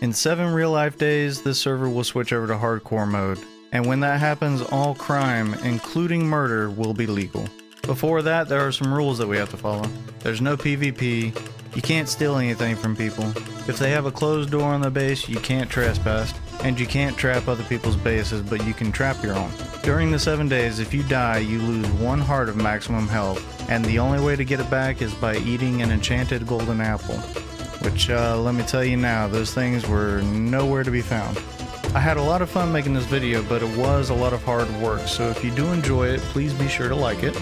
In 7 real life days, this server will switch over to hardcore mode. And when that happens, all crime, including murder, will be legal. Before that, there are some rules that we have to follow. There's no PvP, you can't steal anything from people. If they have a closed door on the base, you can't trespass, and you can't trap other people's bases, but you can trap your own. During the 7 days, if you die, you lose 1 heart of maximum health, and the only way to get it back is by eating an enchanted golden apple. Which, uh, let me tell you now, those things were nowhere to be found. I had a lot of fun making this video, but it was a lot of hard work, so if you do enjoy it, please be sure to like it.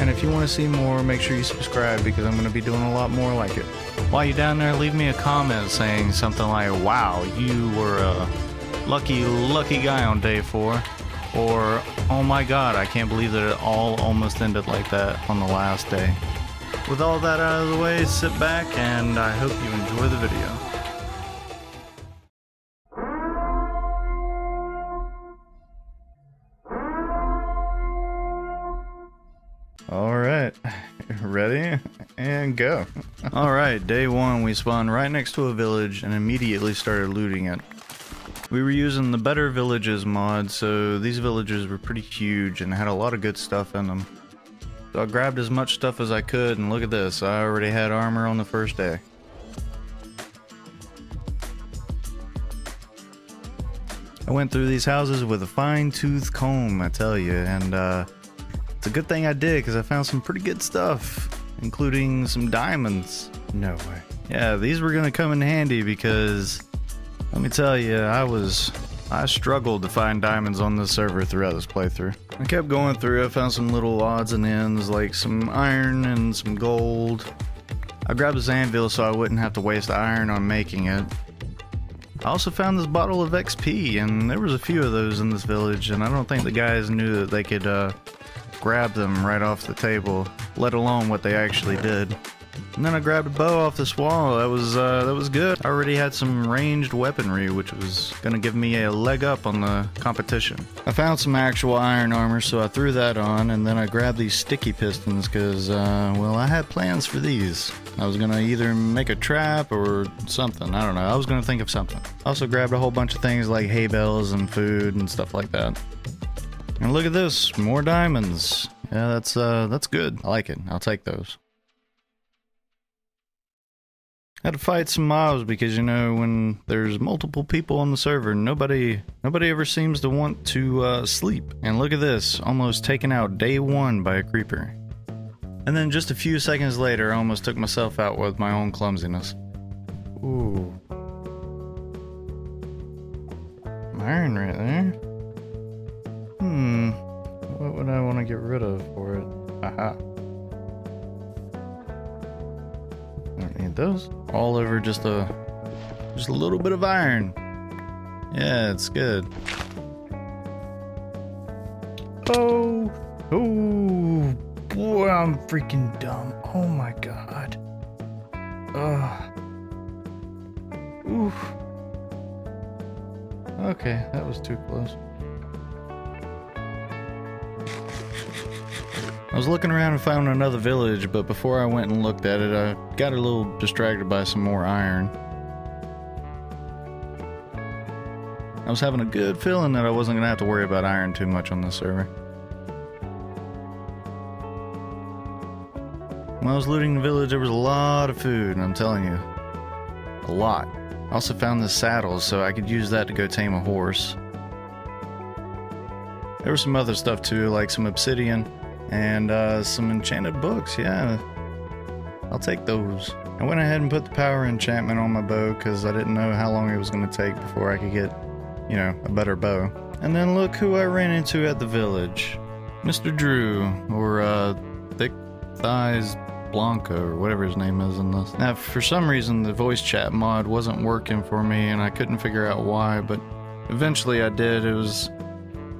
And if you want to see more, make sure you subscribe because I'm going to be doing a lot more like it. While you're down there, leave me a comment saying something like, wow, you were a lucky, lucky guy on day four. Or, oh my god, I can't believe that it all almost ended like that on the last day. With all that out of the way, sit back and I hope you enjoy the video. All right, ready and go. All right, day one, we spawned right next to a village and immediately started looting it. We were using the Better Villages mod, so these villages were pretty huge and had a lot of good stuff in them. So I grabbed as much stuff as I could, and look at this, I already had armor on the first day. I went through these houses with a fine-tooth comb, I tell you, and uh, it's a good thing I did because I found some pretty good stuff, including some diamonds. No way. Yeah, these were gonna come in handy because let me tell you, I was I struggled to find diamonds on this server throughout this playthrough. I kept going through, I found some little odds and ends like some iron and some gold. I grabbed this anvil so I wouldn't have to waste iron on making it. I also found this bottle of XP, and there was a few of those in this village, and I don't think the guys knew that they could uh, grab them right off the table, let alone what they actually did. And then I grabbed a bow off this wall. That was uh, that was good. I already had some ranged weaponry, which was gonna give me a leg up on the competition. I found some actual iron armor, so I threw that on, and then I grabbed these sticky pistons because, uh, well, I had plans for these. I was gonna either make a trap or something. I don't know. I was gonna think of something. Also grabbed a whole bunch of things like hay bales and food and stuff like that. And look at this, more diamonds. Yeah, that's uh, that's good. I like it. I'll take those. Had to fight some mobs because you know when there's multiple people on the server, nobody nobody ever seems to want to uh, sleep. And look at this, almost taken out day one by a creeper. And then just a few seconds later, I almost took myself out with my own clumsiness. Ooh. Iron right there. Hmm. What would I want to get rid of for it? Aha. Don't those. All over just a just a little bit of iron. Yeah, it's good. Oh, oh, boy, I'm freaking dumb. Oh my god. Ugh. Oof. Okay, that was too close. I was looking around and found another village, but before I went and looked at it, I got a little distracted by some more iron. I was having a good feeling that I wasn't going to have to worry about iron too much on this server. When I was looting the village, there was a lot of food, and I'm telling you, a lot. I also found this saddle, so I could use that to go tame a horse. There was some other stuff too, like some obsidian and uh, some enchanted books. Yeah, I'll take those. I went ahead and put the power enchantment on my bow because I didn't know how long it was going to take before I could get, you know, a better bow. And then look who I ran into at the village Mr. Drew, or uh, Thick Thighs Blanco, or whatever his name is in this. Now, for some reason, the voice chat mod wasn't working for me, and I couldn't figure out why, but eventually I did. It was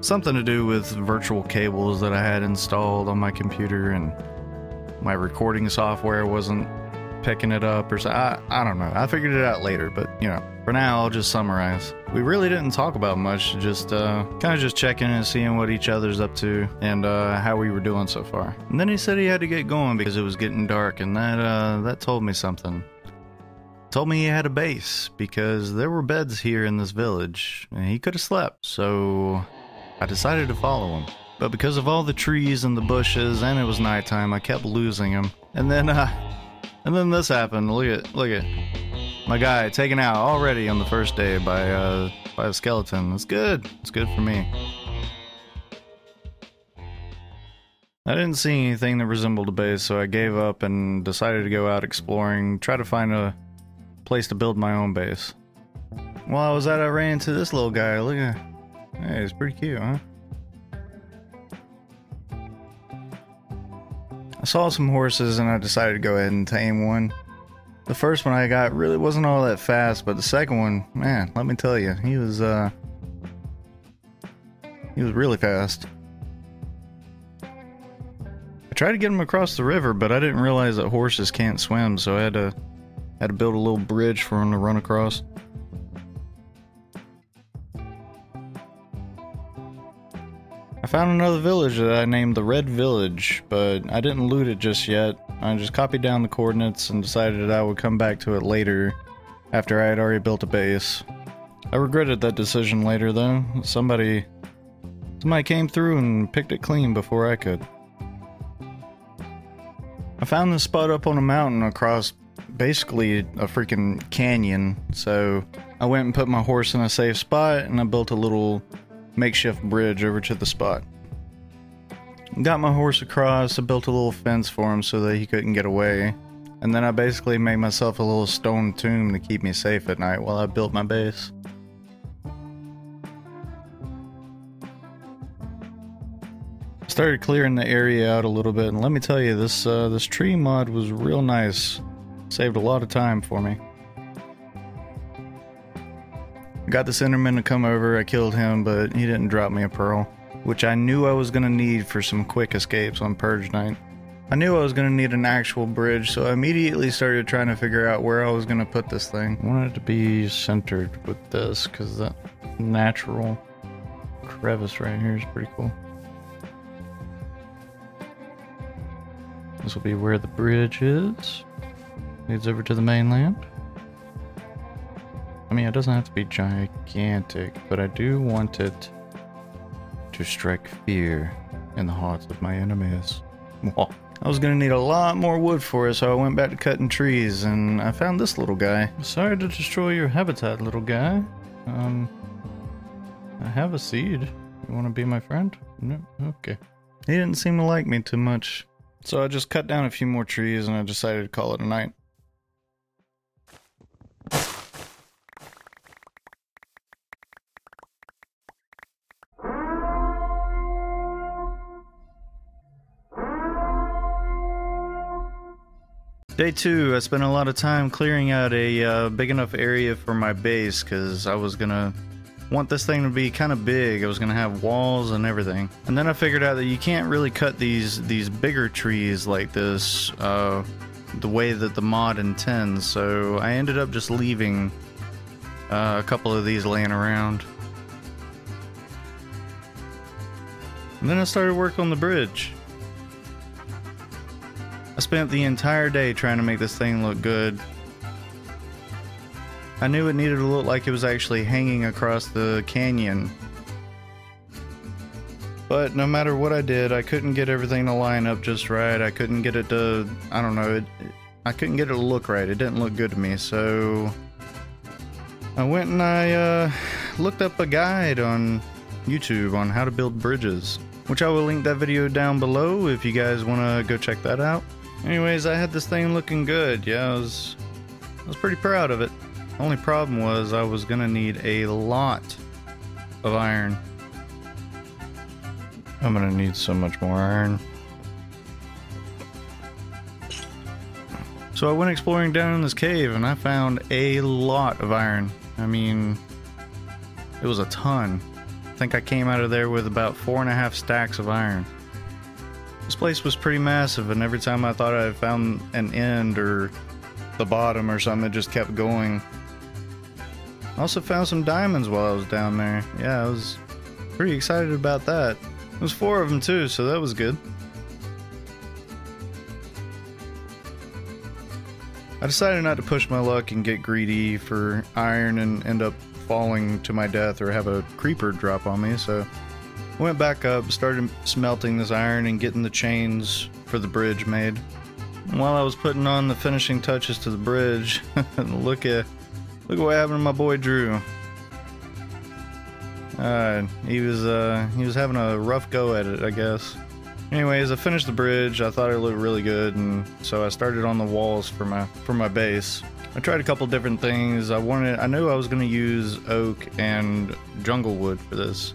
something to do with virtual cables that I had installed on my computer and my recording software wasn't picking it up or so I, I don't know. I figured it out later, but you know, for now I'll just summarize. We really didn't talk about much, just uh, kind of just checking and seeing what each other's up to and uh, how we were doing so far. And then he said he had to get going because it was getting dark and that uh, that told me something. told me he had a base because there were beds here in this village and he could have slept. So I decided to follow him. But because of all the trees and the bushes and it was nighttime, I kept losing him. And then, uh, and then this happened. Look at, look at my guy taken out already on the first day by, uh, by a skeleton. It's good. It's good for me. I didn't see anything that resembled a base, so I gave up and decided to go out exploring, try to find a place to build my own base. While I was at, I ran into this little guy. Look at, hey, it's pretty cute, huh? I saw some horses and I decided to go ahead and tame one. The first one I got really wasn't all that fast, but the second one, man, let me tell you, he was uh he was really fast. I tried to get him across the river, but I didn't realize that horses can't swim, so I had to had to build a little bridge for him to run across. Found another village that I named the Red Village, but I didn't loot it just yet. I just copied down the coordinates and decided I would come back to it later after I had already built a base. I regretted that decision later though. Somebody somebody came through and picked it clean before I could. I found this spot up on a mountain across basically a freaking canyon. So I went and put my horse in a safe spot and I built a little makeshift bridge over to the spot. Got my horse across, I built a little fence for him so that he couldn't get away. And then I basically made myself a little stone tomb to keep me safe at night while I built my base. Started clearing the area out a little bit, and let me tell you, this uh, this tree mod was real nice. Saved a lot of time for me. Got the Enderman to come over, I killed him, but he didn't drop me a pearl, which I knew I was going to need for some quick escapes on Purge Night. I knew I was going to need an actual bridge, so I immediately started trying to figure out where I was going to put this thing. I wanted it to be centered with this, because that natural crevice right here is pretty cool. This will be where the bridge is. Leads over to the mainland. I mean, it doesn't have to be gigantic, but I do want it to strike fear in the hearts of my enemies. I was gonna need a lot more wood for it, so I went back to cutting trees, and I found this little guy. Sorry to destroy your habitat, little guy. Um, I have a seed. You want to be my friend? No? Okay. He didn't seem to like me too much. So I just cut down a few more trees and I decided to call it a night. Day two, I spent a lot of time clearing out a uh, big enough area for my base because I was gonna want this thing to be kind of big. I was gonna have walls and everything. And then I figured out that you can't really cut these these bigger trees like this uh, the way that the mod intends. So I ended up just leaving uh, a couple of these laying around. And then I started work on the bridge. Spent the entire day trying to make this thing look good. I knew it needed to look like it was actually hanging across the canyon. But no matter what I did, I couldn't get everything to line up just right. I couldn't get it to, I don't know, it, I couldn't get it to look right. It didn't look good to me, so I went and I uh, looked up a guide on YouTube on how to build bridges, which I will link that video down below if you guys want to go check that out. Anyways, I had this thing looking good. Yeah, I was, I was pretty proud of it. Only problem was I was gonna need a lot of iron. I'm gonna need so much more iron. So I went exploring down in this cave and I found a lot of iron. I mean, it was a ton. I think I came out of there with about four and a half stacks of iron. This place was pretty massive, and every time I thought I found an end or the bottom or something, it just kept going. I also found some diamonds while I was down there. Yeah, I was pretty excited about that. There was four of them too, so that was good. I decided not to push my luck and get greedy for iron and end up falling to my death or have a creeper drop on me, so went back up, started smelting this iron and getting the chains for the bridge made. While I was putting on the finishing touches to the bridge, look at look at what happened to my boy Drew. Uh, he was uh, he was having a rough go at it, I guess. Anyways, I finished the bridge. I thought it looked really good, and so I started on the walls for my for my base. I tried a couple different things. I wanted, I knew I was going to use oak and jungle wood for this.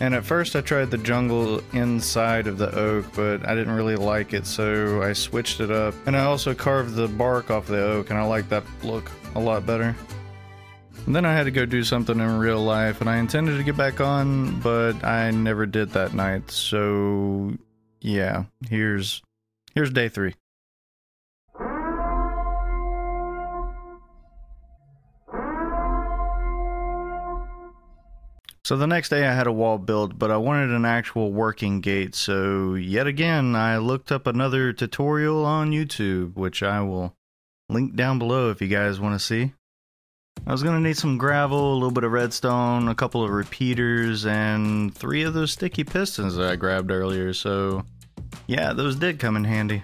And at first I tried the jungle inside of the oak, but I didn't really like it, so I switched it up. And I also carved the bark off the oak, and I like that look a lot better. And then I had to go do something in real life, and I intended to get back on, but I never did that night. So, yeah, here's here's day three. So the next day I had a wall built, but I wanted an actual working gate, so yet again I looked up another tutorial on YouTube, which I will link down below if you guys want to see. I was going to need some gravel, a little bit of redstone, a couple of repeaters, and three of those sticky pistons that I grabbed earlier, so yeah, those did come in handy.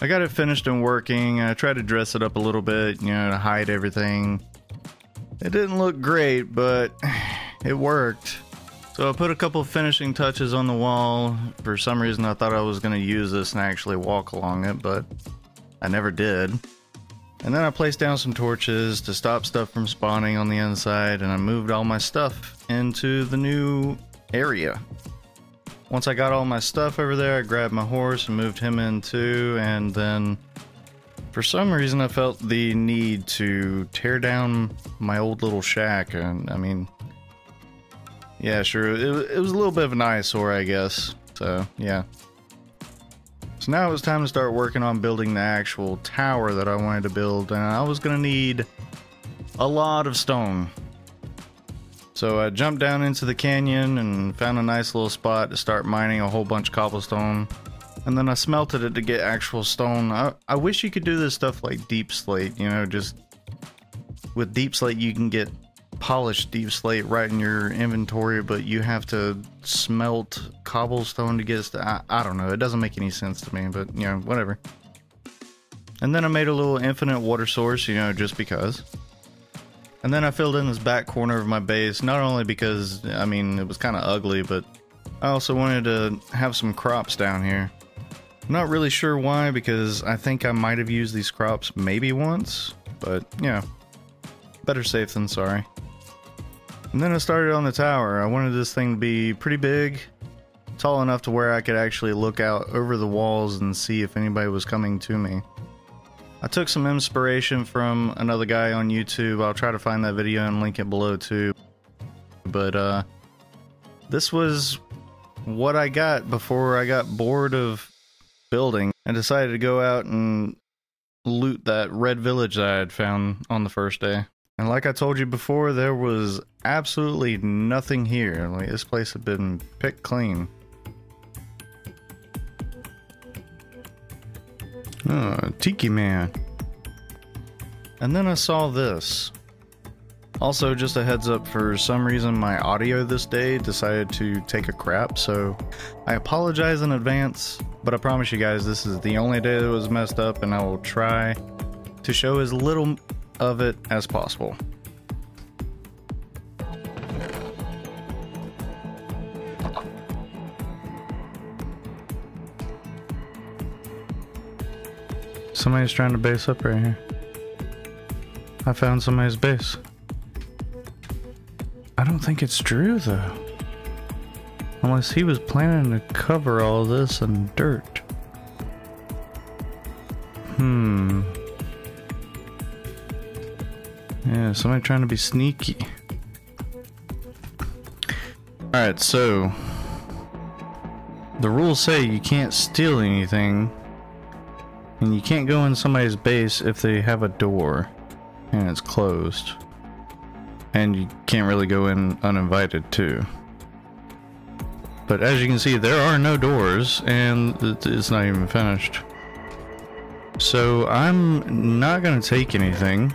I got it finished and working, I tried to dress it up a little bit, you know, to hide everything. It didn't look great, but it worked. So I put a couple finishing touches on the wall. For some reason I thought I was going to use this and actually walk along it, but I never did. And then I placed down some torches to stop stuff from spawning on the inside, and I moved all my stuff into the new area. Once I got all my stuff over there, I grabbed my horse and moved him in too, and then for some reason I felt the need to tear down my old little shack, and I mean, yeah, sure, it, it was a little bit of an eyesore, I guess, so yeah. So now it was time to start working on building the actual tower that I wanted to build, and I was gonna need a lot of stone. So I jumped down into the canyon and found a nice little spot to start mining a whole bunch of cobblestone. And then I smelted it to get actual stone. I, I wish you could do this stuff like deep slate, you know, just with deep slate you can get polished deep slate right in your inventory, but you have to smelt cobblestone to get it. I, I don't know. It doesn't make any sense to me, but you know, whatever. And then I made a little infinite water source, you know, just because. And then I filled in this back corner of my base, not only because, I mean, it was kind of ugly, but I also wanted to have some crops down here. I'm not really sure why, because I think I might have used these crops maybe once, but yeah, better safe than sorry. And then I started on the tower. I wanted this thing to be pretty big, tall enough to where I could actually look out over the walls and see if anybody was coming to me. I took some inspiration from another guy on YouTube. I'll try to find that video and link it below too. But uh, this was what I got before I got bored of building and decided to go out and loot that red village that I had found on the first day. And like I told you before, there was absolutely nothing here. Like this place had been picked clean. Oh, Tiki Man. And then I saw this. Also, just a heads up, for some reason my audio this day decided to take a crap, so I apologize in advance, but I promise you guys this is the only day that was messed up and I will try to show as little of it as possible. Somebody's trying to base up right here. I found somebody's base. I don't think it's Drew though. Unless he was planning to cover all this in dirt. Hmm. Yeah, somebody trying to be sneaky. Alright, so the rules say you can't steal anything and you can't go in somebody's base if they have a door and it's closed. And you can't really go in uninvited too. But as you can see, there are no doors and it's not even finished. So I'm not going to take anything,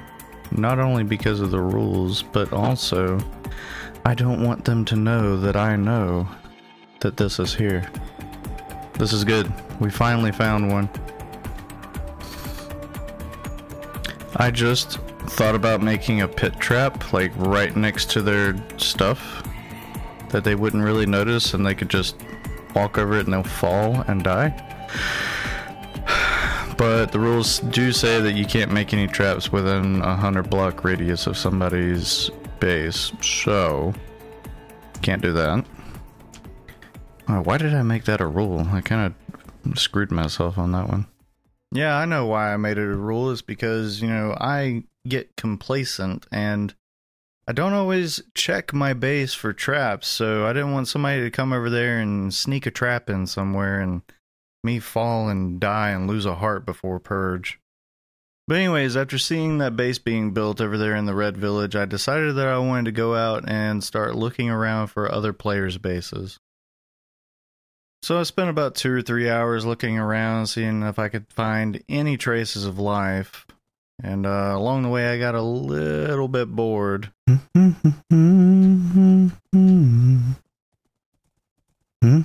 not only because of the rules, but also I don't want them to know that I know that this is here. This is good. We finally found one. I just thought about making a pit trap like right next to their stuff that they wouldn't really notice and they could just walk over it and they'll fall and die. But the rules do say that you can't make any traps within a hundred block radius of somebody's base, so can't do that. Oh, why did I make that a rule? I kind of screwed myself on that one. Yeah, I know why I made it a rule. Is because, you know, I get complacent and I don't always check my base for traps, so I didn't want somebody to come over there and sneak a trap in somewhere and me fall and die and lose a heart before Purge. But anyways, after seeing that base being built over there in the Red Village, I decided that I wanted to go out and start looking around for other players' bases. So I spent about two or three hours looking around, seeing if I could find any traces of life. And uh, along the way, I got a little bit bored. yeah,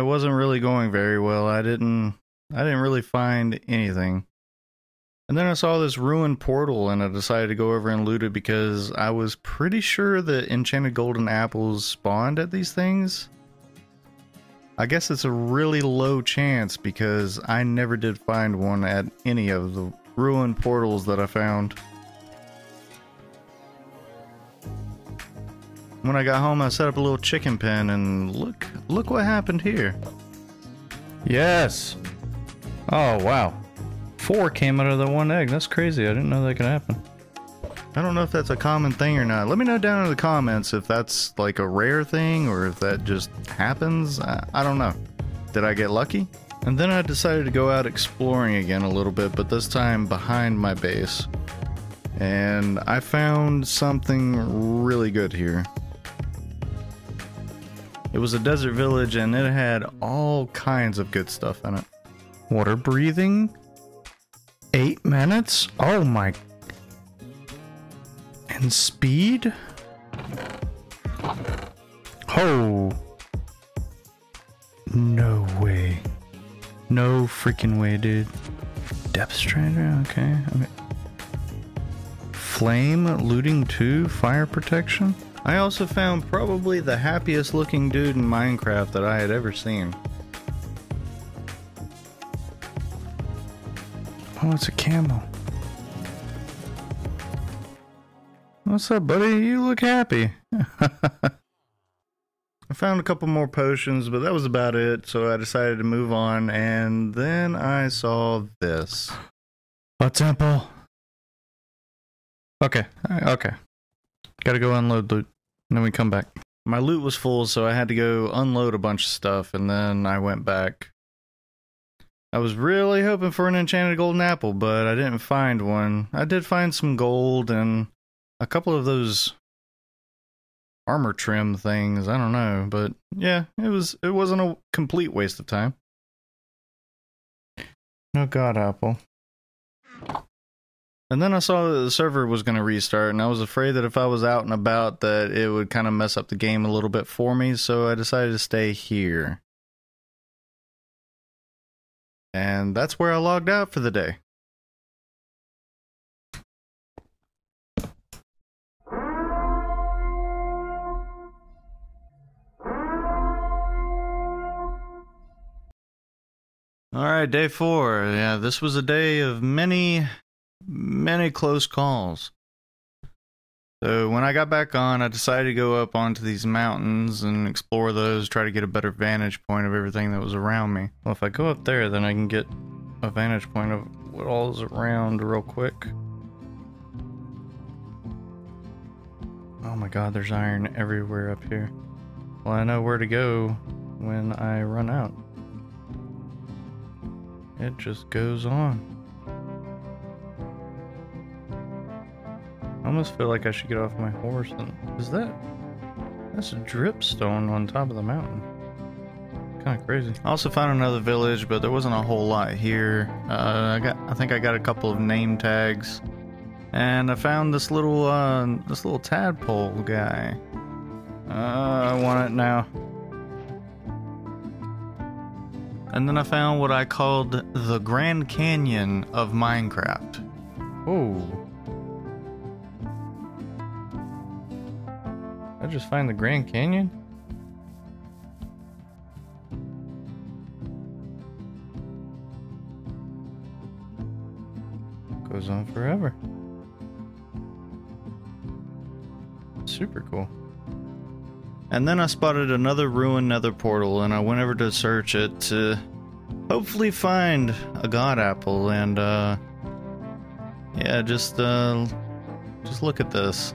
it wasn't really going very well. I didn't I didn't really find anything. And then I saw this ruined portal and I decided to go over and loot it because I was pretty sure that enchanted golden apples spawned at these things. I guess it's a really low chance because I never did find one at any of the ruined portals that I found. When I got home, I set up a little chicken pen and look, look what happened here. Yes. Oh, wow. Four came out of the one egg. That's crazy. I didn't know that could happen. I don't know if that's a common thing or not. Let me know down in the comments if that's like a rare thing or if that just happens. I, I don't know. Did I get lucky? And then I decided to go out exploring again a little bit, but this time behind my base. And I found something really good here. It was a desert village and it had all kinds of good stuff in it. Water breathing? Eight minutes? Oh my and speed? Oh. No way. No freaking way, dude. Depth Strider? Okay. okay. Flame looting 2? Fire protection? I also found probably the happiest looking dude in Minecraft that I had ever seen. Oh, it's a camel. What's up, buddy? You look happy. I found a couple more potions, but that was about it, so I decided to move on, and then I saw this. A temple. Okay, okay. Gotta go unload loot, and then we come back. My loot was full, so I had to go unload a bunch of stuff, and then I went back. I was really hoping for an enchanted golden apple, but I didn't find one. I did find some gold and a couple of those armor trim things. I don't know, but yeah, it was it wasn't a complete waste of time. No god apple. And then I saw that the server was going to restart, and I was afraid that if I was out and about, that it would kind of mess up the game a little bit for me. So I decided to stay here, and that's where I logged out for the day. All right, day four. Yeah, this was a day of many, many close calls. So when I got back on, I decided to go up onto these mountains and explore those, try to get a better vantage point of everything that was around me. Well, if I go up there, then I can get a vantage point of what all is around real quick. Oh my god, there's iron everywhere up here. Well, I know where to go when I run out. It just goes on. I almost feel like I should get off my horse. And is that that's a dripstone on top of the mountain? Kind of crazy. I also found another village, but there wasn't a whole lot here. Uh, I got, I think I got a couple of name tags, and I found this little, uh, this little tadpole guy. Uh, I want it now. And then I found what I called the Grand Canyon of Minecraft. Oh. I just find the Grand Canyon? Goes on forever. Super cool. And then I spotted another ruined nether portal and I went over to search it to hopefully find a god apple and uh yeah, just uh just look at this.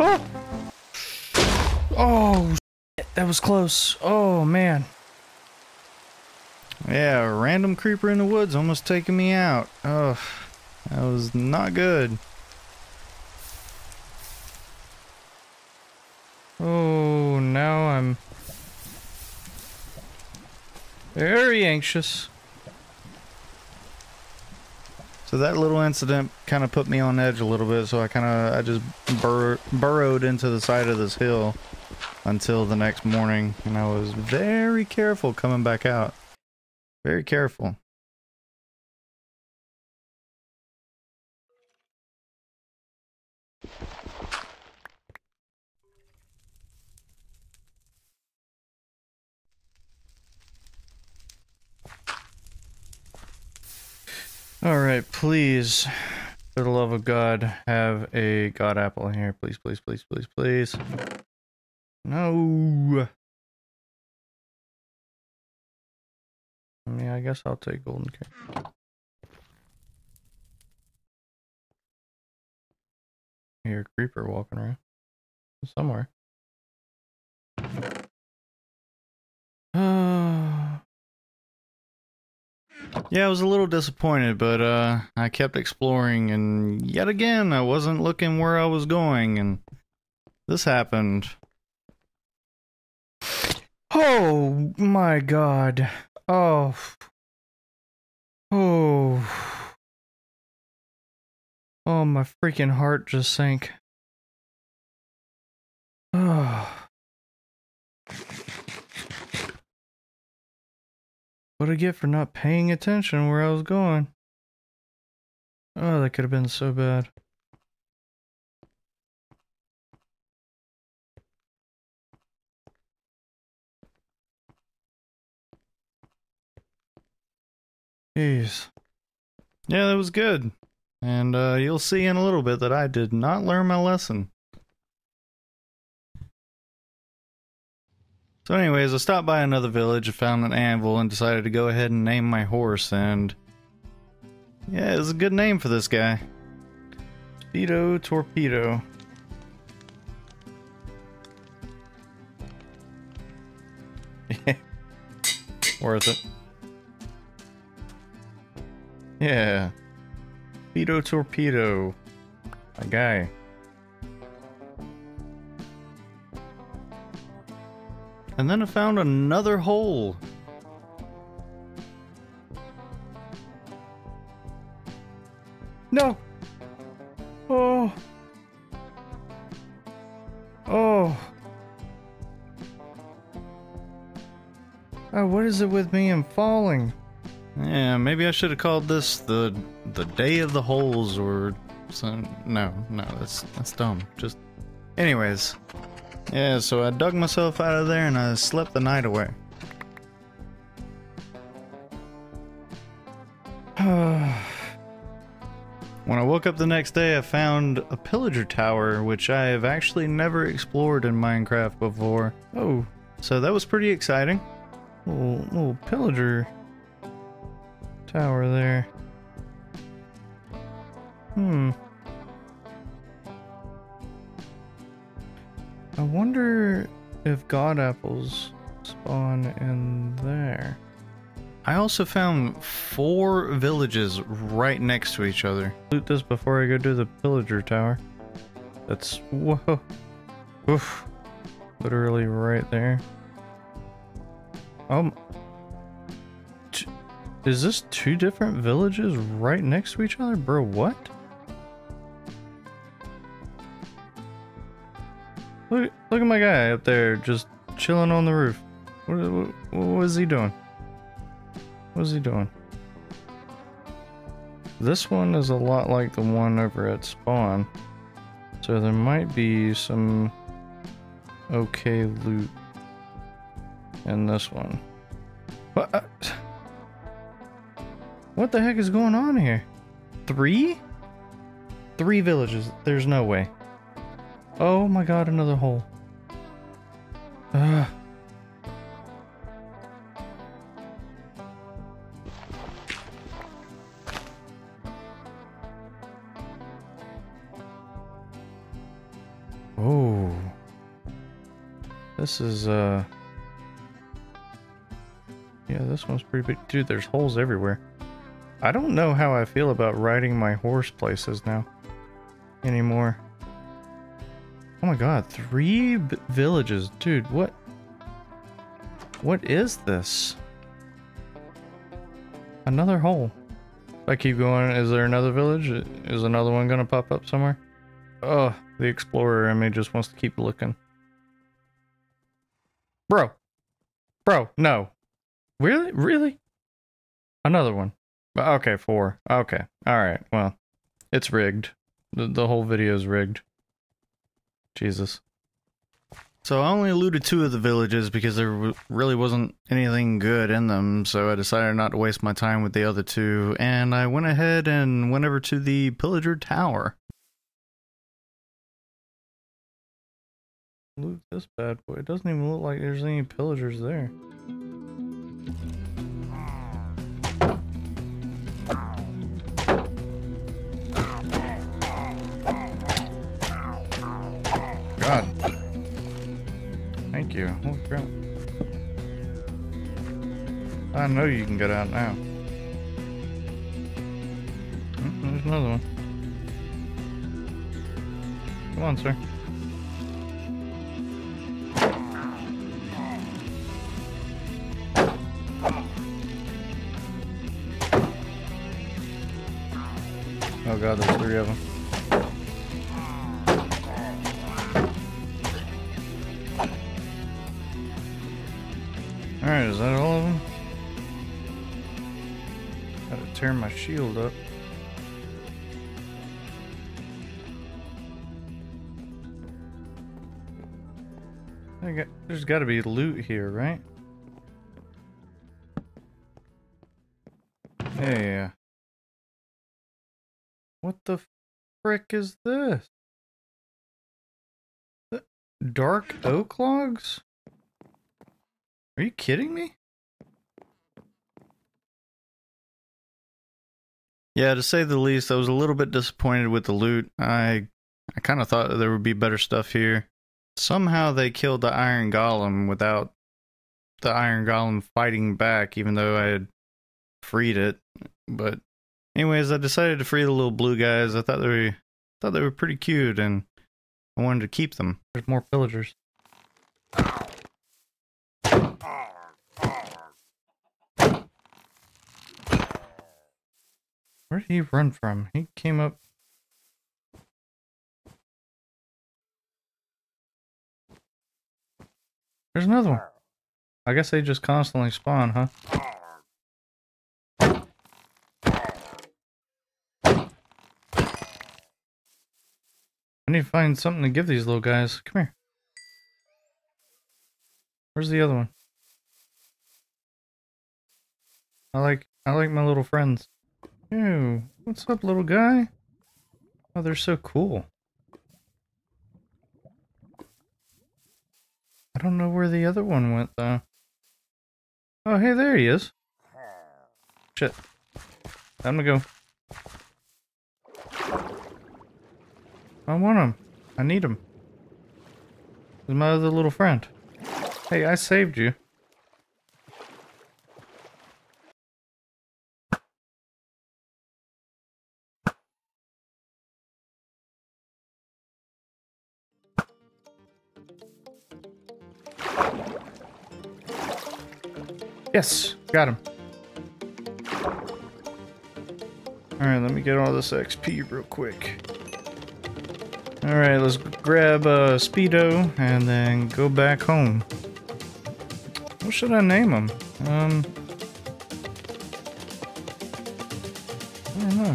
Oh! Oh, that was close. Oh man. Yeah, a random creeper in the woods almost taking me out. Ugh, that was not good. Oh, now I'm very anxious. So that little incident kind of put me on edge a little bit, so I kind of I just bur burrowed into the side of this hill until the next morning, and I was very careful coming back out. Very careful. All right, please, for the love of God, have a God apple here. Please, please, please, please, please. No. I guess I'll take golden carrot. Here, a creeper walking around somewhere. Uh, yeah, I was a little disappointed, but uh, I kept exploring, and yet again, I wasn't looking where I was going, and this happened. Oh my god. Oh. Oh. Oh, my freaking heart just sank. Oh. What I get for not paying attention where I was going. Oh, that could have been so bad. Jeez. Yeah, that was good. And uh, you'll see in a little bit that I did not learn my lesson. So anyways, I stopped by another village, found an anvil, and decided to go ahead and name my horse, and... Yeah, it's a good name for this guy. Speedo Torpedo. Worth it. Yeah. Speedo Torpedo. My guy. And then I found another hole. No. Oh. Oh. Oh, what is it with me I'm falling? Yeah, maybe I should have called this the the day of the holes or some. No, no, that's that's dumb. Just, anyways, yeah. So I dug myself out of there and I slept the night away. when I woke up the next day, I found a pillager tower, which I have actually never explored in Minecraft before. Oh, so that was pretty exciting. Little, little pillager tower there. Hmm. I wonder if god apples spawn in there. I also found four villages right next to each other. Loot this before I go to the pillager tower. That's whoa, oof, literally right there. Um, is this two different villages right next to each other, bro? What? Look, look at my guy up there, just chilling on the roof. What, what, what is he doing? What is he doing? This one is a lot like the one over at spawn. So there might be some okay loot in this one. What? What the heck is going on here? Three? Three villages. There's no way. Oh my god, another hole. Ugh. Oh. This is, uh... Yeah, this one's pretty big. Dude, there's holes everywhere. I don't know how I feel about riding my horse places now. Anymore. Oh my god, three villages. Dude, what? What is this? Another hole. If I keep going, is there another village? Is another one gonna pop up somewhere? Oh, the explorer in me just wants to keep looking. Bro. Bro, no. Really? Really? Another one. Okay, four. Okay. Alright, well. It's rigged. The, the whole video is rigged. Jesus. So I only looted two of the villages because there really wasn't anything good in them, so I decided not to waste my time with the other two, and I went ahead and went over to the Pillager Tower. Loot this bad boy. It doesn't even look like there's any pillagers there. You. Holy crap. I know you can get out now. Oh, there's another one. Come on, sir. Oh god, there's three of them. Shield up. Got, there's gotta be loot here, right? Yeah. What the frick is this? Dark oak logs? Are you kidding me? Yeah, to say the least, I was a little bit disappointed with the loot. I I kind of thought there would be better stuff here. Somehow they killed the Iron Golem without the Iron Golem fighting back, even though I had freed it. But Anyways, I decided to free the little blue guys. I thought they were thought they were pretty cute and I wanted to keep them. There's more pillagers. Where did he run from? He came up. There's another one. I guess they just constantly spawn, huh? I need to find something to give these little guys. Come here. Where's the other one? I like I like my little friends. What's up little guy? Oh, they're so cool. I don't know where the other one went though. Oh, hey, there he is. Shit. Time to go. I want him. I need him. He's my other little friend. Hey, I saved you. Yes, got him. Alright, let me get all this XP real quick. Alright, let's grab uh, Speedo and then go back home. What should I name him? Um, I don't know.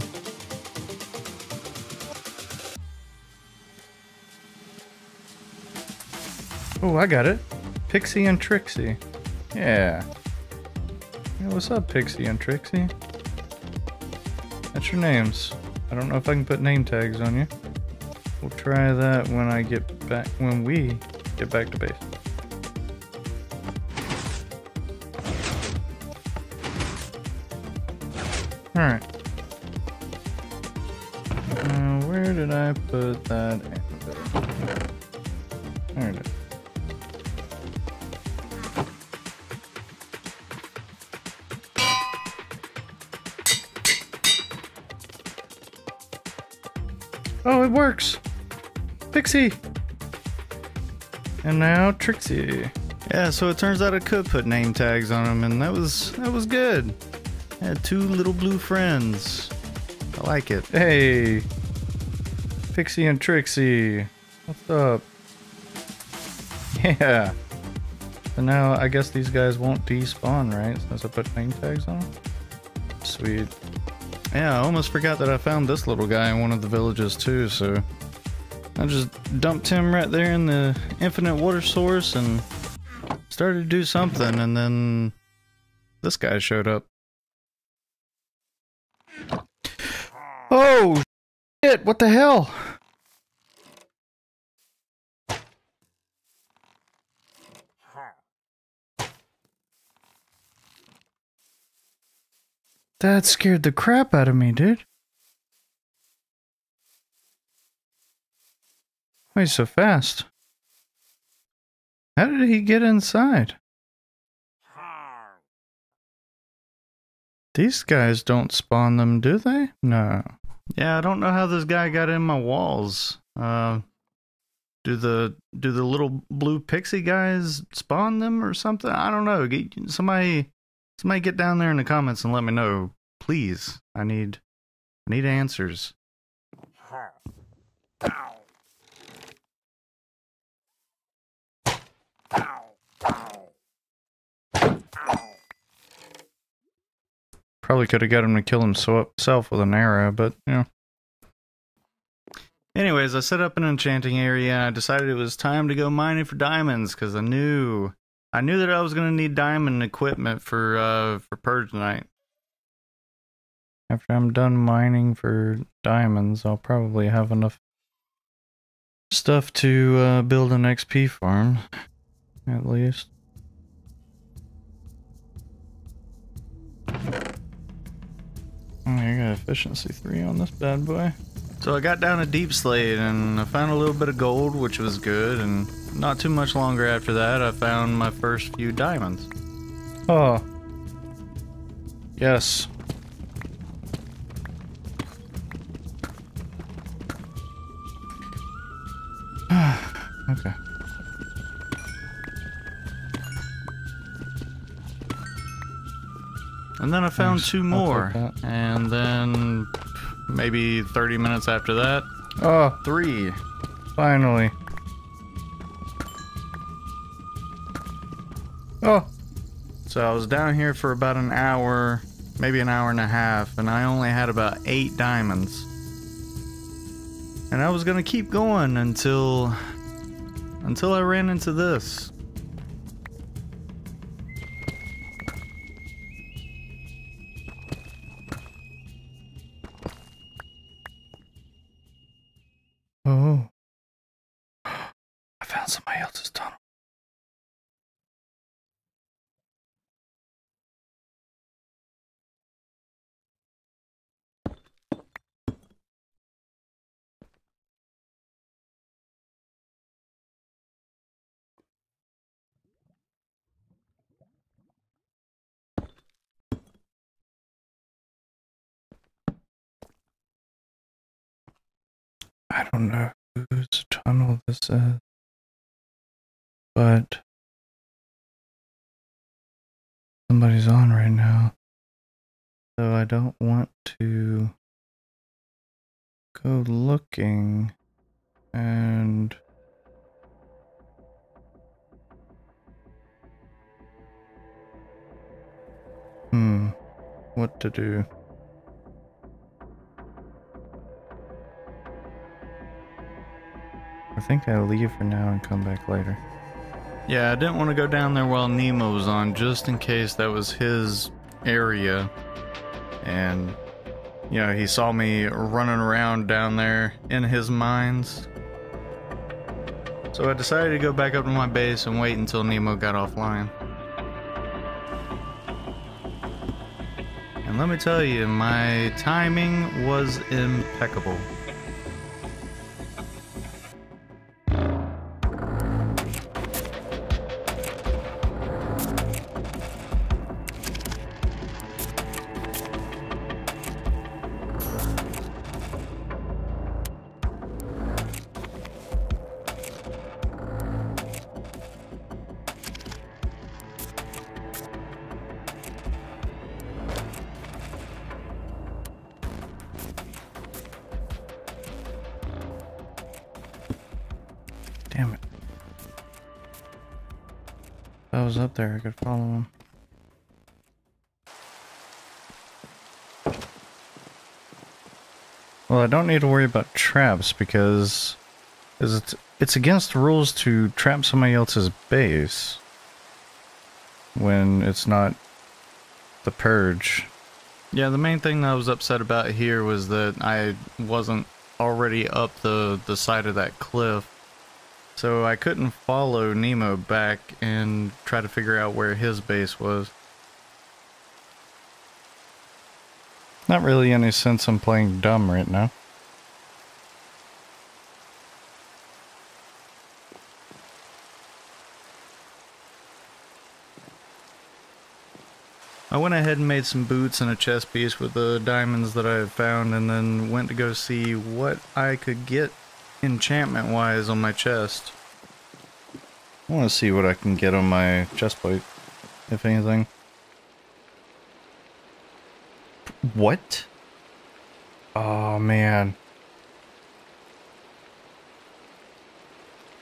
Oh, I got it. Pixie and Trixie. Yeah. What's up, Pixie and Trixie? That's your names. I don't know if I can put name tags on you. We'll try that when I get back, when we get back to base. Pixie! And now Trixie. Yeah, so it turns out I could put name tags on them, and that was that was good. I had two little blue friends. I like it. Hey, Pixie and Trixie, what's up? Yeah. So now I guess these guys won't despawn, right? Since I put name tags on them. Sweet. Yeah, I almost forgot that I found this little guy in one of the villages too, so I just dumped him right there in the infinite water source and started to do something, and then this guy showed up. Oh, shit, what the hell? That scared the crap out of me, dude. Why so fast? How did he get inside? These guys don't spawn them, do they? No. Yeah, I don't know how this guy got in my walls. Uh, do the do the little blue pixie guys spawn them or something? I don't know. Get, somebody somebody get down there in the comments and let me know, please. I need I need answers. Probably could have got him to kill himself with an arrow, but you know. Anyways, I set up an enchanting area and I decided it was time to go mining for diamonds because I knew I knew that I was gonna need diamond equipment for uh for purge night. After I'm done mining for diamonds, I'll probably have enough stuff to uh, build an XP farm, at least. Oh, you got efficiency 3 on this bad boy. So I got down a deepslate and I found a little bit of gold, which was good, and not too much longer after that, I found my first few diamonds. Oh. Yes. okay. And then I found Nice. two more. And then maybe 30 minutes after that, Oh, three. finally. Oh, So I was down here for about an hour, maybe an hour and a half, and I only had about eight diamonds. And I was gonna keep going until until I ran into this. I don't know whose tunnel this is, but Somebody's on right now. So I don't want to go looking and hmm what to do I think I'll leave for now and come back later. Yeah, I didn't want to go down there while Nemo was on, just in case that was his area. And, you know, he saw me running around down there in his mines. So I decided to go back up to my base and wait until Nemo got offline. And let me tell you, my timing was impeccable. Well, I don't need to worry about traps because is it's it's against the rules to trap somebody else's base when it's not the purge. Yeah, the main thing that I was upset about here was that I wasn't already up the, the side of that cliff. So I couldn't follow Nemo back and try to figure out where his base was. Not really any sense in playing dumb right now. I went ahead and made some boots and a chest piece with the diamonds that I had found and then went to go see what I could get enchantment wise on my chest. I want to see what I can get on my chest plate, if anything. What? Oh man.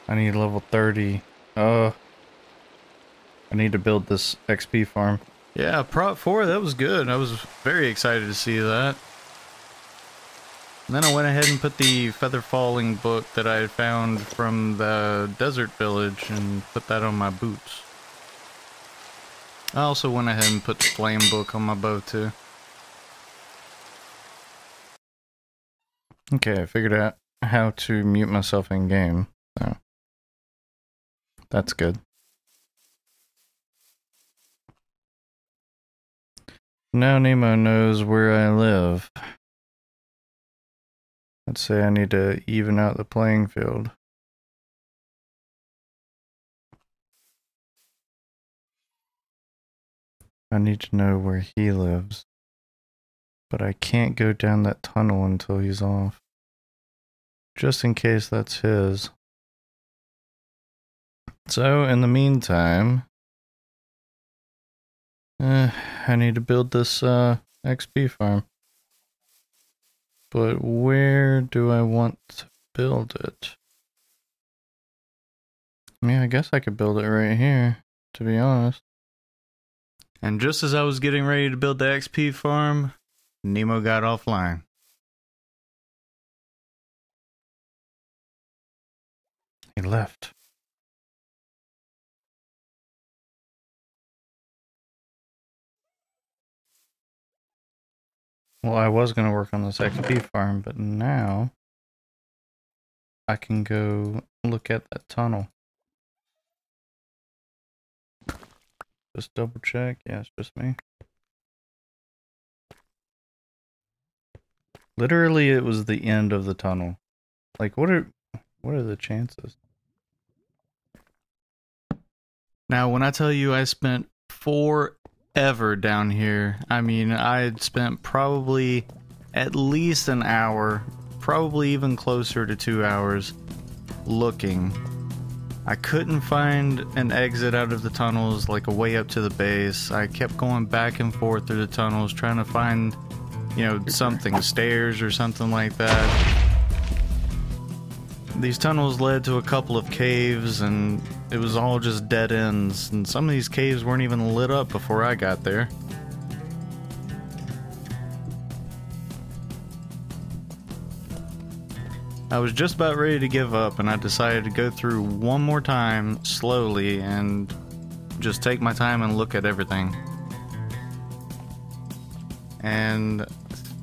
I need level 30. Uh I need to build this XP farm. Yeah, Prot 4, that was good. I was very excited to see that. And then I went ahead and put the Feather Falling book that I had found from the desert village and put that on my boots. I also went ahead and put the Flame book on my bow too. Okay, I figured out how to mute myself in game. So that's good. Now Nemo knows where I live. Let's say I need to even out the playing field. I need to know where he lives. But I can't go down that tunnel until he's off. Just in case that's his. So, in the meantime, uh, I need to build this uh, XP farm. But where do I want to build it? I mean, I guess I could build it right here, to be honest. And just as I was getting ready to build the XP farm, Nemo got offline. He left. Well, I was going to work on this XP farm, but now I can go look at that tunnel. Just double check. Yeah, it's just me. Literally, it was the end of the tunnel. Like, what are what are the chances? Now, when I tell you I spent forever down here, I mean, I had spent probably at least an hour, probably even closer to two hours, looking. I couldn't find an exit out of the tunnels, like a way up to the base. I kept going back and forth through the tunnels, trying to find, you know, something, stairs or something like that. These tunnels led to a couple of caves, and it was all just dead ends. And some of these caves weren't even lit up before I got there. I was just about ready to give up, and I decided to go through one more time slowly and just take my time and look at everything. And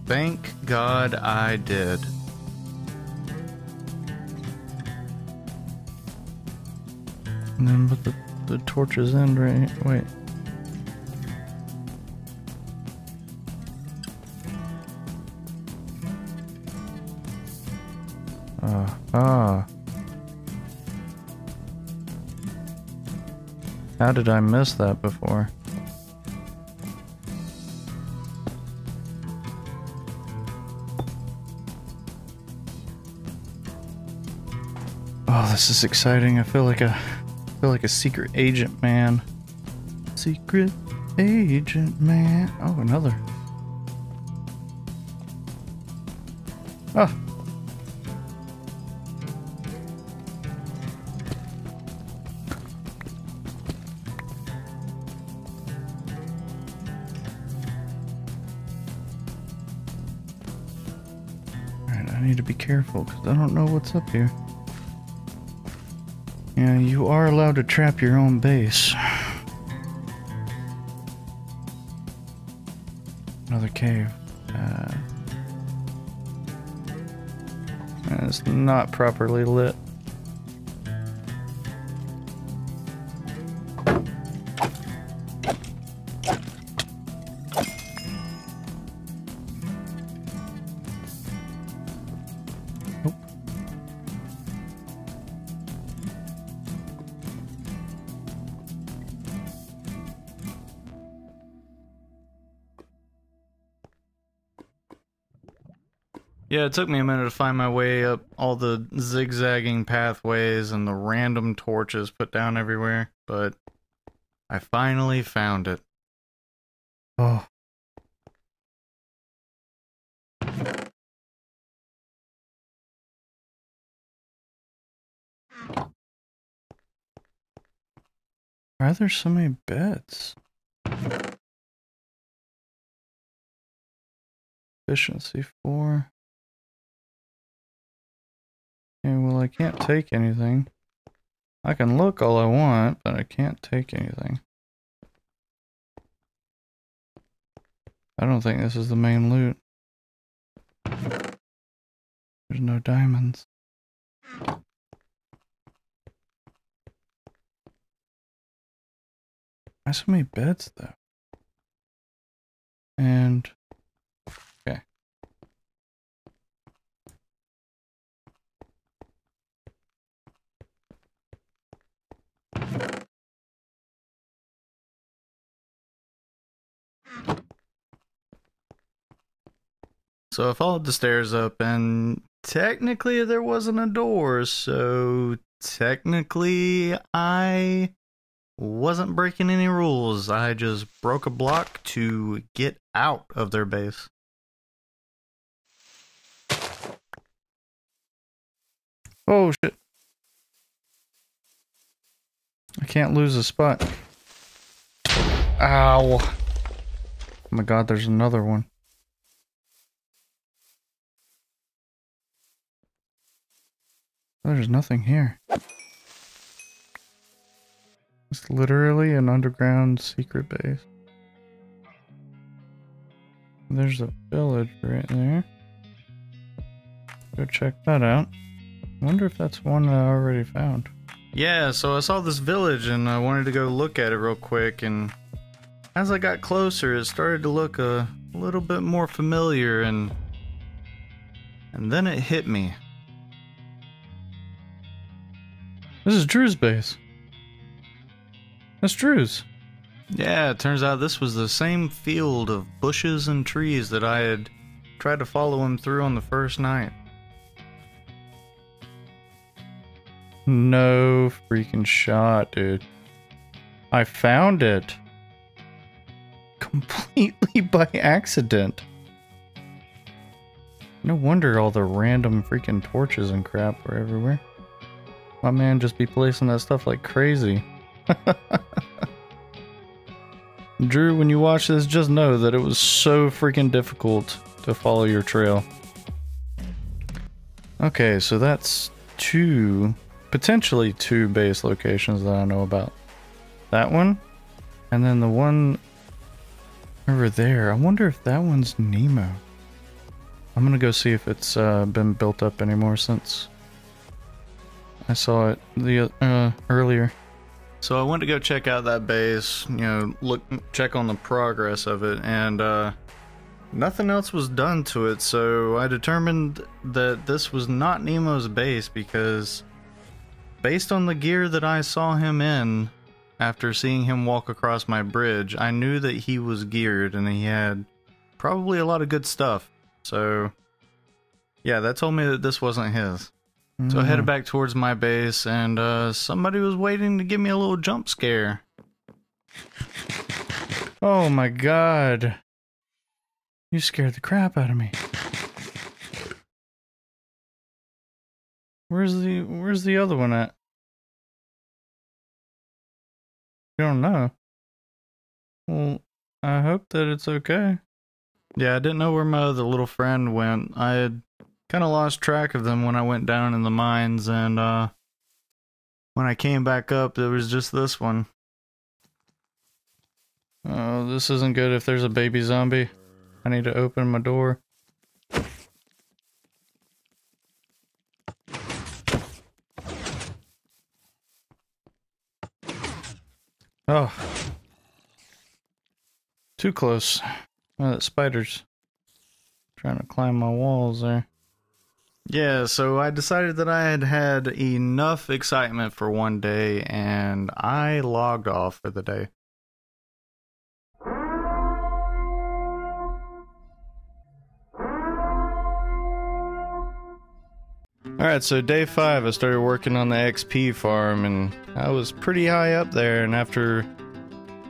thank God I did. And then, but the, the torches end right. Wait. Uh, ah. How did I miss that before? This is exciting. I feel like a I feel like a secret agent man. Secret agent man. Oh, another. Oh, I need to be careful because I don't know what's up here. Yeah, you are allowed to trap your own base. Another cave. Uh, it's not properly lit. Yeah, it took me a minute to find my way up all the zigzagging pathways and the random torches put down everywhere, but I finally found it. Oh. Why are there so many beds? Efficiency 4. Okay, well I can't take anything. I can look all I want, but I can't take anything. I don't think this is the main loot. There's no diamonds. Why so many beds though? And So I followed the stairs up, and technically there wasn't a door, so technically I wasn't breaking any rules. I just broke a block to get out of their base. Oh shit. I can't lose a spot. Ow. Oh my god, there's another one. Oh, there's nothing here. It's literally an underground secret base. There's a village right there. Go check that out. wonder if that's one I already found. Yeah, so I saw this village and I wanted to go look at it real quick and as I got closer it started to look a little bit more familiar and and then it hit me. This is Drew's base. That's Drew's. Yeah, it turns out this was the same field of bushes and trees that I had tried to follow him through on the first night. No freaking shot, dude. I found it. Completely by accident. No wonder all the random freaking torches and crap were everywhere. My man just be placing that stuff like crazy. Drew, when you watch this, just know that it was so freaking difficult to follow your trail. Okay, so that's two, potentially two base locations that I know about. That one, and then the one over there. I wonder if that one's Nemo. I'm gonna go see if it's uh, been built up anymore since I saw it the uh, earlier. So I went to go check out that base, you know, look, check on the progress of it, and uh, nothing else was done to it. So I determined that this was not Nemo's base because, based on the gear that I saw him in, after seeing him walk across my bridge, I knew that he was geared and he had probably a lot of good stuff. So, yeah, that told me that this wasn't his. Mm. So I headed back towards my base, and uh, somebody was waiting to give me a little jump scare. Oh my god. You scared the crap out of me. Where's the where's the other one at? You don't know. Well, I hope that it's okay. Yeah, I didn't know where my other little friend went. I had kind of lost track of them when I went down in the mines, and uh, when I came back up, it was just this one. Oh, this isn't good if there's a baby zombie. I need to open my door. Oh. Too close. Oh, that spider's trying to climb my walls there. Yeah, so I decided that I had had enough excitement for one day and I logged off for the day. Alright, so day 5 I started working on the XP farm and I was pretty high up there and after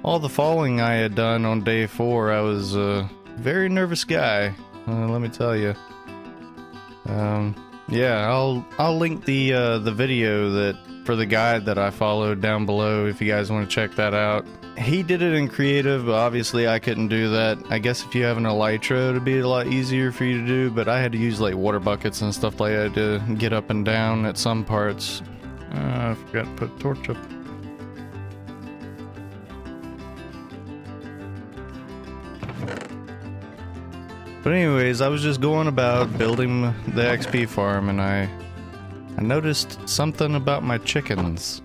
all the falling I had done on day 4 I was a very nervous guy, uh, let me tell you. Um, yeah, I'll I'll link the uh, the video that for the guide that I followed down below if you guys want to check that out. He did it in creative, but obviously I couldn't do that. I guess if you have an elytra, it'd be a lot easier for you to do, but I had to use like water buckets and stuff like that to get up and down at some parts. Uh, I forgot to put torch up. But anyways, I was just going about building the XP farm and I I noticed something about my chickens.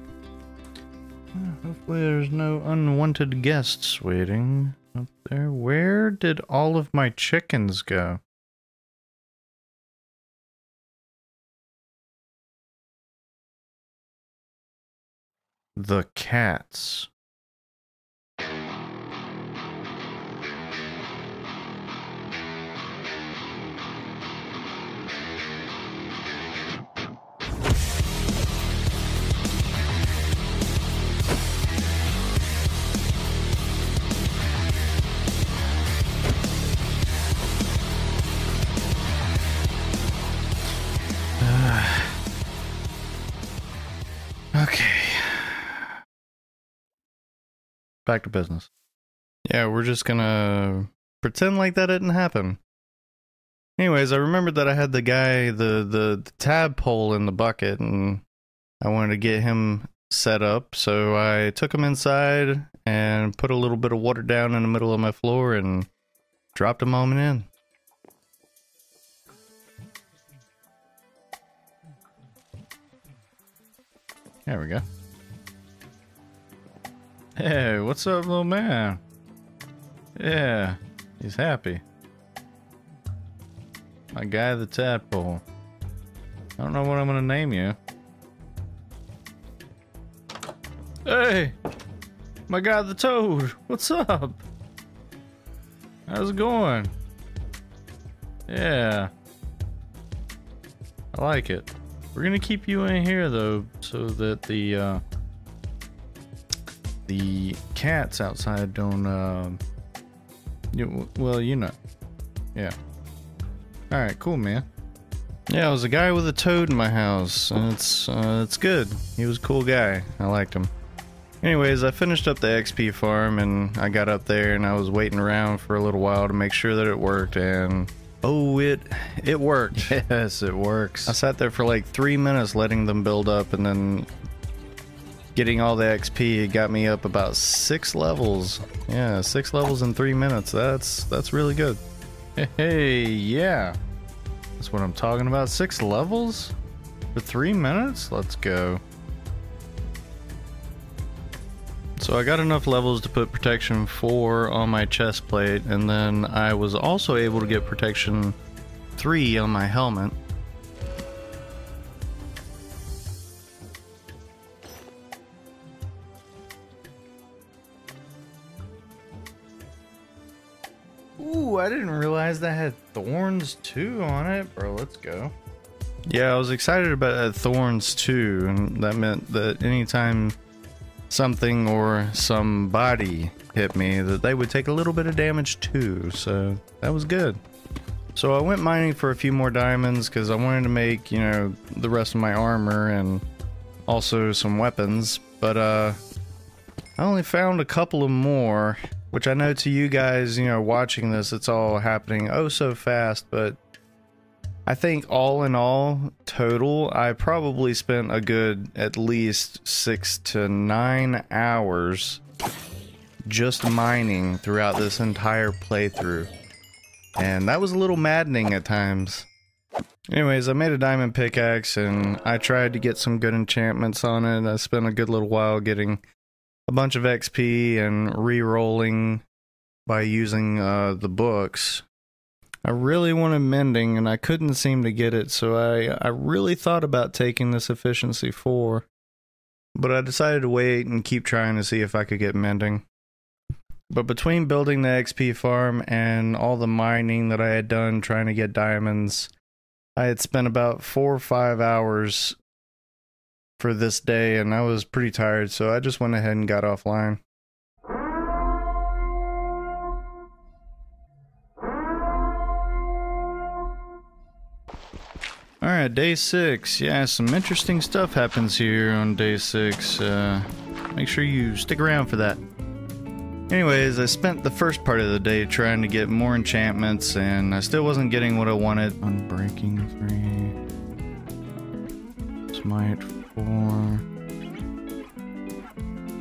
Hopefully there's no unwanted guests waiting up there. Where did all of my chickens go? The cats. Back to business. Yeah, we're just gonna pretend like that didn't happen. Anyways, I remembered that I had the guy, the, the, the tadpole in the bucket, and I wanted to get him set up. So I took him inside and put a little bit of water down in the middle of my floor and dropped him on in. There we go. Hey, what's up, little man? Yeah, he's happy. My guy, the tadpole. I don't know what I'm gonna name you. Hey! My guy, the toad! What's up? How's it going? Yeah. I like it. We're gonna keep you in here though, so that the uh, the cats outside don't. Uh, you, well, you know. Yeah. All right, cool, man. Yeah, I was a guy with a toad in my house, and it's uh, it's good. He was a cool guy. I liked him. Anyways, I finished up the XP farm, and I got up there, and I was waiting around for a little while to make sure that it worked, and oh, it it worked. Yes, it works. I sat there for like three minutes letting them build up, and then getting all the XP. It got me up about six levels. Yeah, six levels in three minutes. That's that's really good. Hey, yeah. That's what I'm talking about. Six levels for three minutes? Let's go. So I got enough levels to put protection 4 on my chest plate, and then I was also able to get protection 3 on my helmet. Ooh, I didn't realize that had thorns too on it, bro. Let's go. Yeah, I was excited about uh, thorns too, and that meant that anytime something or somebody hit me, that they would take a little bit of damage too. So that was good. So I went mining for a few more diamonds because I wanted to make, you know, the rest of my armor and also some weapons. But uh, I only found a couple of more which I know to you guys, you know, watching this, it's all happening oh so fast, but I think all in all, total, I probably spent a good at least six to nine hours just mining throughout this entire playthrough. And that was a little maddening at times. Anyways, I made a diamond pickaxe and I tried to get some good enchantments on it. I spent a good little while getting a bunch of XP and re-rolling by using uh, the books. I really wanted mending and I couldn't seem to get it, so I, I really thought about taking this efficiency 4. But I decided to wait and keep trying to see if I could get mending. But between building the XP farm and all the mining that I had done trying to get diamonds, I had spent about four or five hours for this day and I was pretty tired, so I just went ahead and got offline. Alright, day six. Yeah, some interesting stuff happens here on day six. Uh, make sure you stick around for that. Anyways, I spent the first part of the day trying to get more enchantments, and I still wasn't getting what I wanted. Unbreaking 3. Smite four.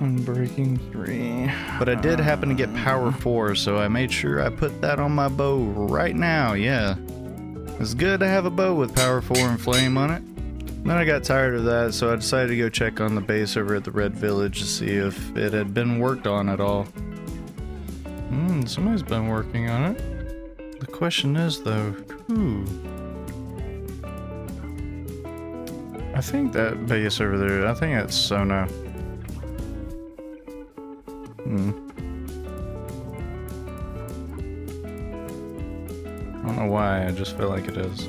Unbreaking three. But I did happen to get power four, so I made sure I put that on my bow right now, yeah. It's good to have a bow with power four and flame on it. Then I got tired of that, so I decided to go check on the base over at the Red Village to see if it had been worked on at all. Hmm, somebody's been working on it. The question is, though, who? I think that base over there, I think it's Sona. Hmm. I don't know why, I just feel like it is.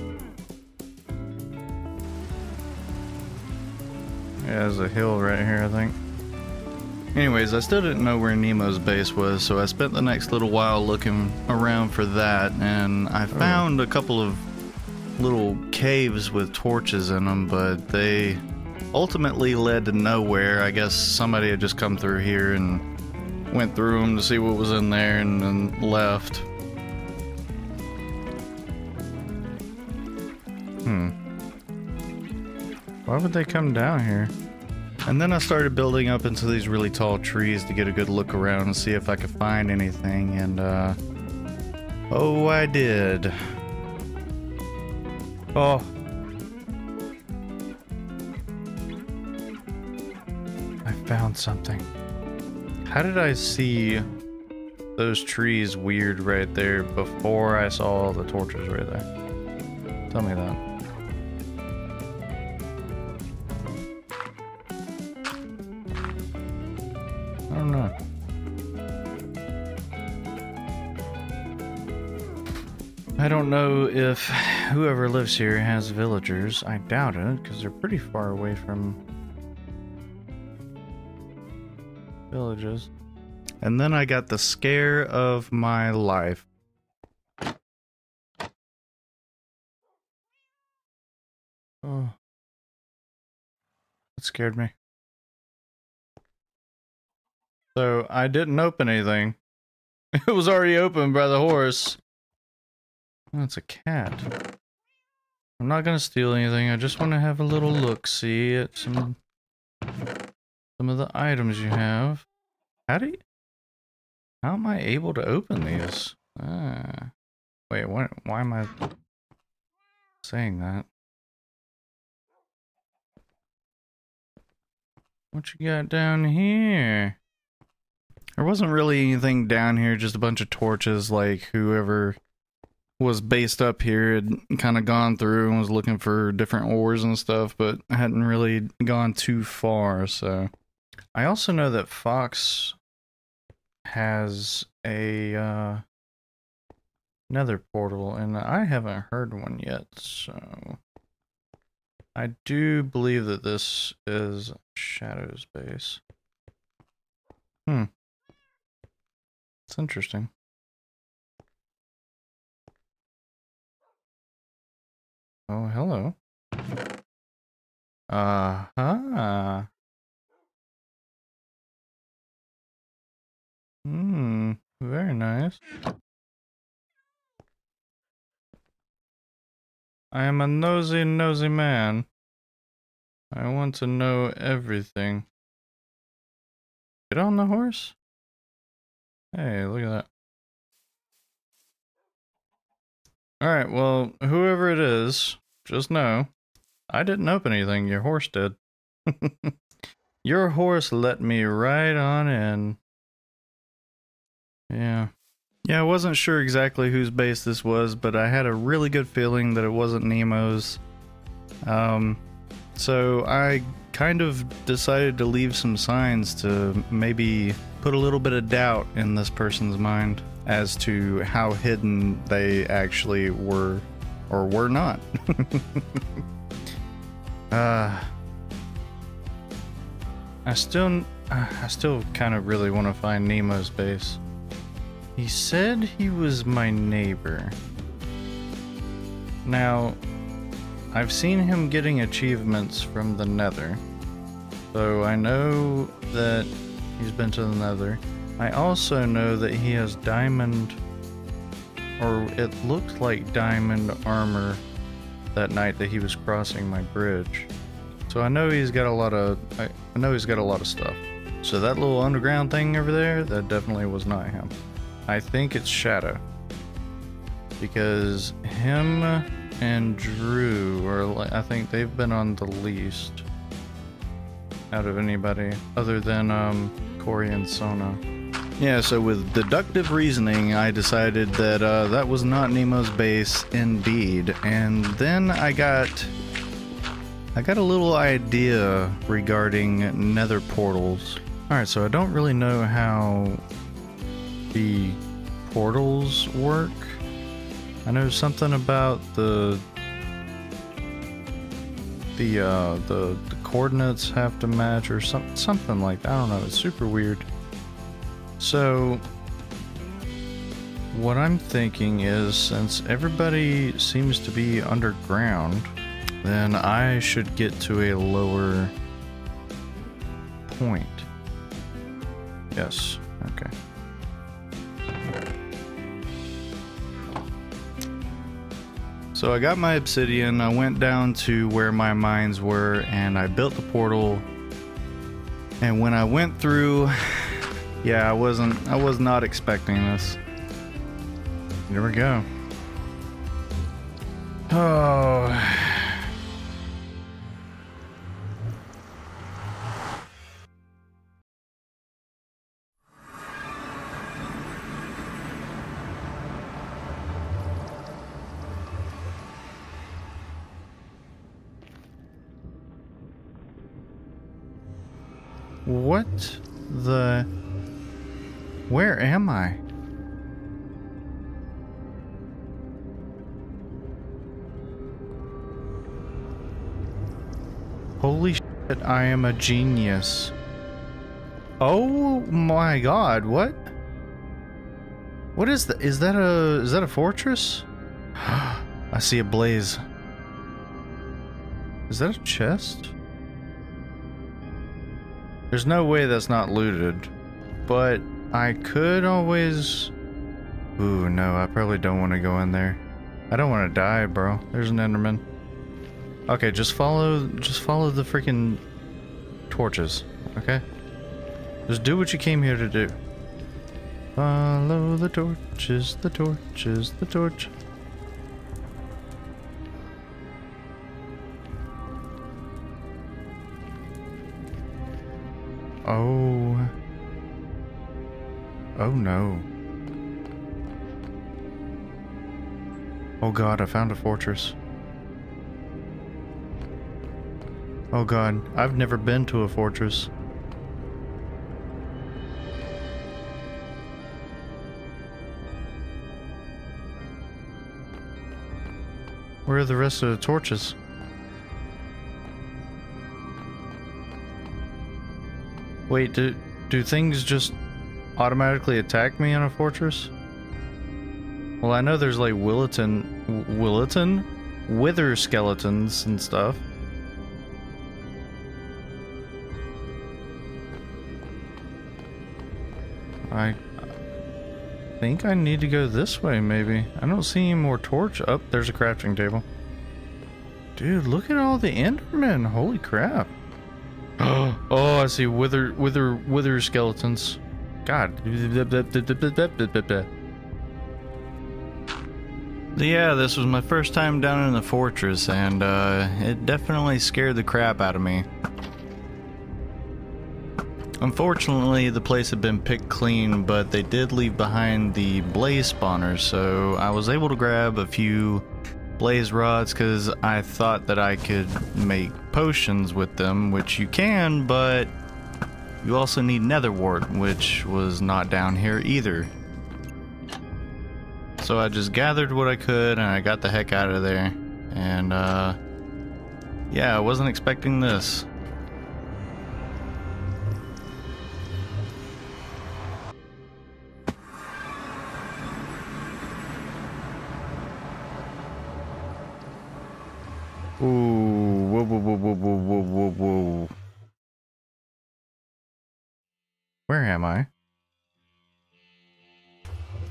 Yeah, there's a hill right here, I think. Anyways, I still didn't know where Nemo's base was, so I spent the next little while looking around for that, and I oh. found oh. a couple of little caves with torches in them, but they ultimately led to nowhere. I guess somebody had just come through here and went through them to see what was in there and then left. Hmm. Why would they come down here? And then I started building up into these really tall trees to get a good look around and see if I could find anything, and uh... Oh, I did. Oh. I found something. How did I see those trees weird right there before I saw the torches right there? Tell me that. I don't know. I don't know if whoever lives here has villagers. I doubt it, because they're pretty far away from villages. And then I got the scare of my life. Oh. That scared me. So I didn't open anything. It was already opened by the horse. It's a cat. I'm not gonna steal anything. I just want to have a little look, see at some some of the items you have. How do you? How am I able to open these? Ah. Wait, what? Why am I saying that? What you got down here? There wasn't really anything down here, just a bunch of torches like whoever was based up here had kind of gone through and was looking for different ores and stuff, but hadn't really gone too far, so. I also know that Fox has a uh, portal, and I haven't heard one yet, so I do believe that this is Shadow's base. Hmm. It's interesting. Oh, hello. Uh-huh. Hmm, very nice. I am a nosy, nosy man. I want to know everything. Get on the horse? Hey, look at that. Alright, well, whoever it is, just know, I didn't open anything, your horse did. your horse let me right on in. Yeah. Yeah, I wasn't sure exactly whose base this was, but I had a really good feeling that it wasn't Nemo's. Um, so I kind of decided to leave some signs to maybe put a little bit of doubt in this person's mind as to how hidden they actually were or were not. uh, I still, I still kind of really want to find Nemo's base. He said he was my neighbor. Now, I've seen him getting achievements from the Nether, so I know that he's been to the Nether. I also know that he has diamond, or it looked like diamond armor that night that he was crossing my bridge. So I know he's got a lot of, I, I know he's got a lot of stuff. So that little underground thing over there, that definitely was not him. I think it's Shadow. Because him and Drew are like, I think they've been on the least out of anybody other than um, Corey and Sona. Yeah, so with deductive reasoning, I decided that uh, that was not Nemo's base indeed. And then I got I got a little idea regarding nether portals. Alright, so I don't really know how the portals work. I know something about the the uh the, the coordinates have to match or some, something like that. I don't know. It's super weird. So, what I'm thinking is since everybody seems to be underground, then I should get to a lower point. Yes, okay. So I got my obsidian, I went down to where my mines were, and I built the portal. And when I went through, yeah, I wasn't, I was not expecting this. Here we go. Oh. What the... Where am I? Holy shit, I am a genius. Oh my god, what? What is that? Is that a is that a fortress? I see a blaze. Is that a chest? There's no way that's not looted, but I could always Ooh, no, I probably don't want to go in there. I don't want to die, bro. There's an Enderman. Okay, just follow just follow the freaking torches, okay? Just do what you came here to do. Follow the torches, the torches, the torch. Oh. Oh no. Oh god, I found a fortress. Oh god, I've never been to a fortress. Where are the rest of the torches? Wait, do, do things just automatically attack me in a fortress? Well, I know there's like Williton, Williton? Wither skeletons and stuff. I think I need to go this way, maybe. I don't see any more torch. Up, oh, there's a crafting table. Dude, look at all the Endermen. Holy crap. oh, I see wither, wither, wither skeletons. God. Yeah, this was my first time down in the fortress, and uh, it definitely scared the crap out of me. Unfortunately, the place had been picked clean, but they did leave behind the blaze spawners, so I was able to grab a few blaze rods because I thought that I could make potions with them, which you can, but you also need nether wart, which was not down here either. So I just gathered what I could and I got the heck out of there. And uh, yeah, I wasn't expecting this.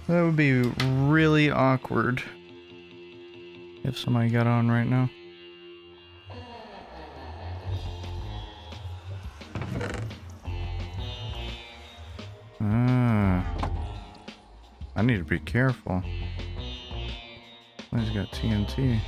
That would be really awkward if somebody got on right now. Ah. I need to be careful. He's got TNT.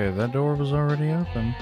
Okay, that door was already open.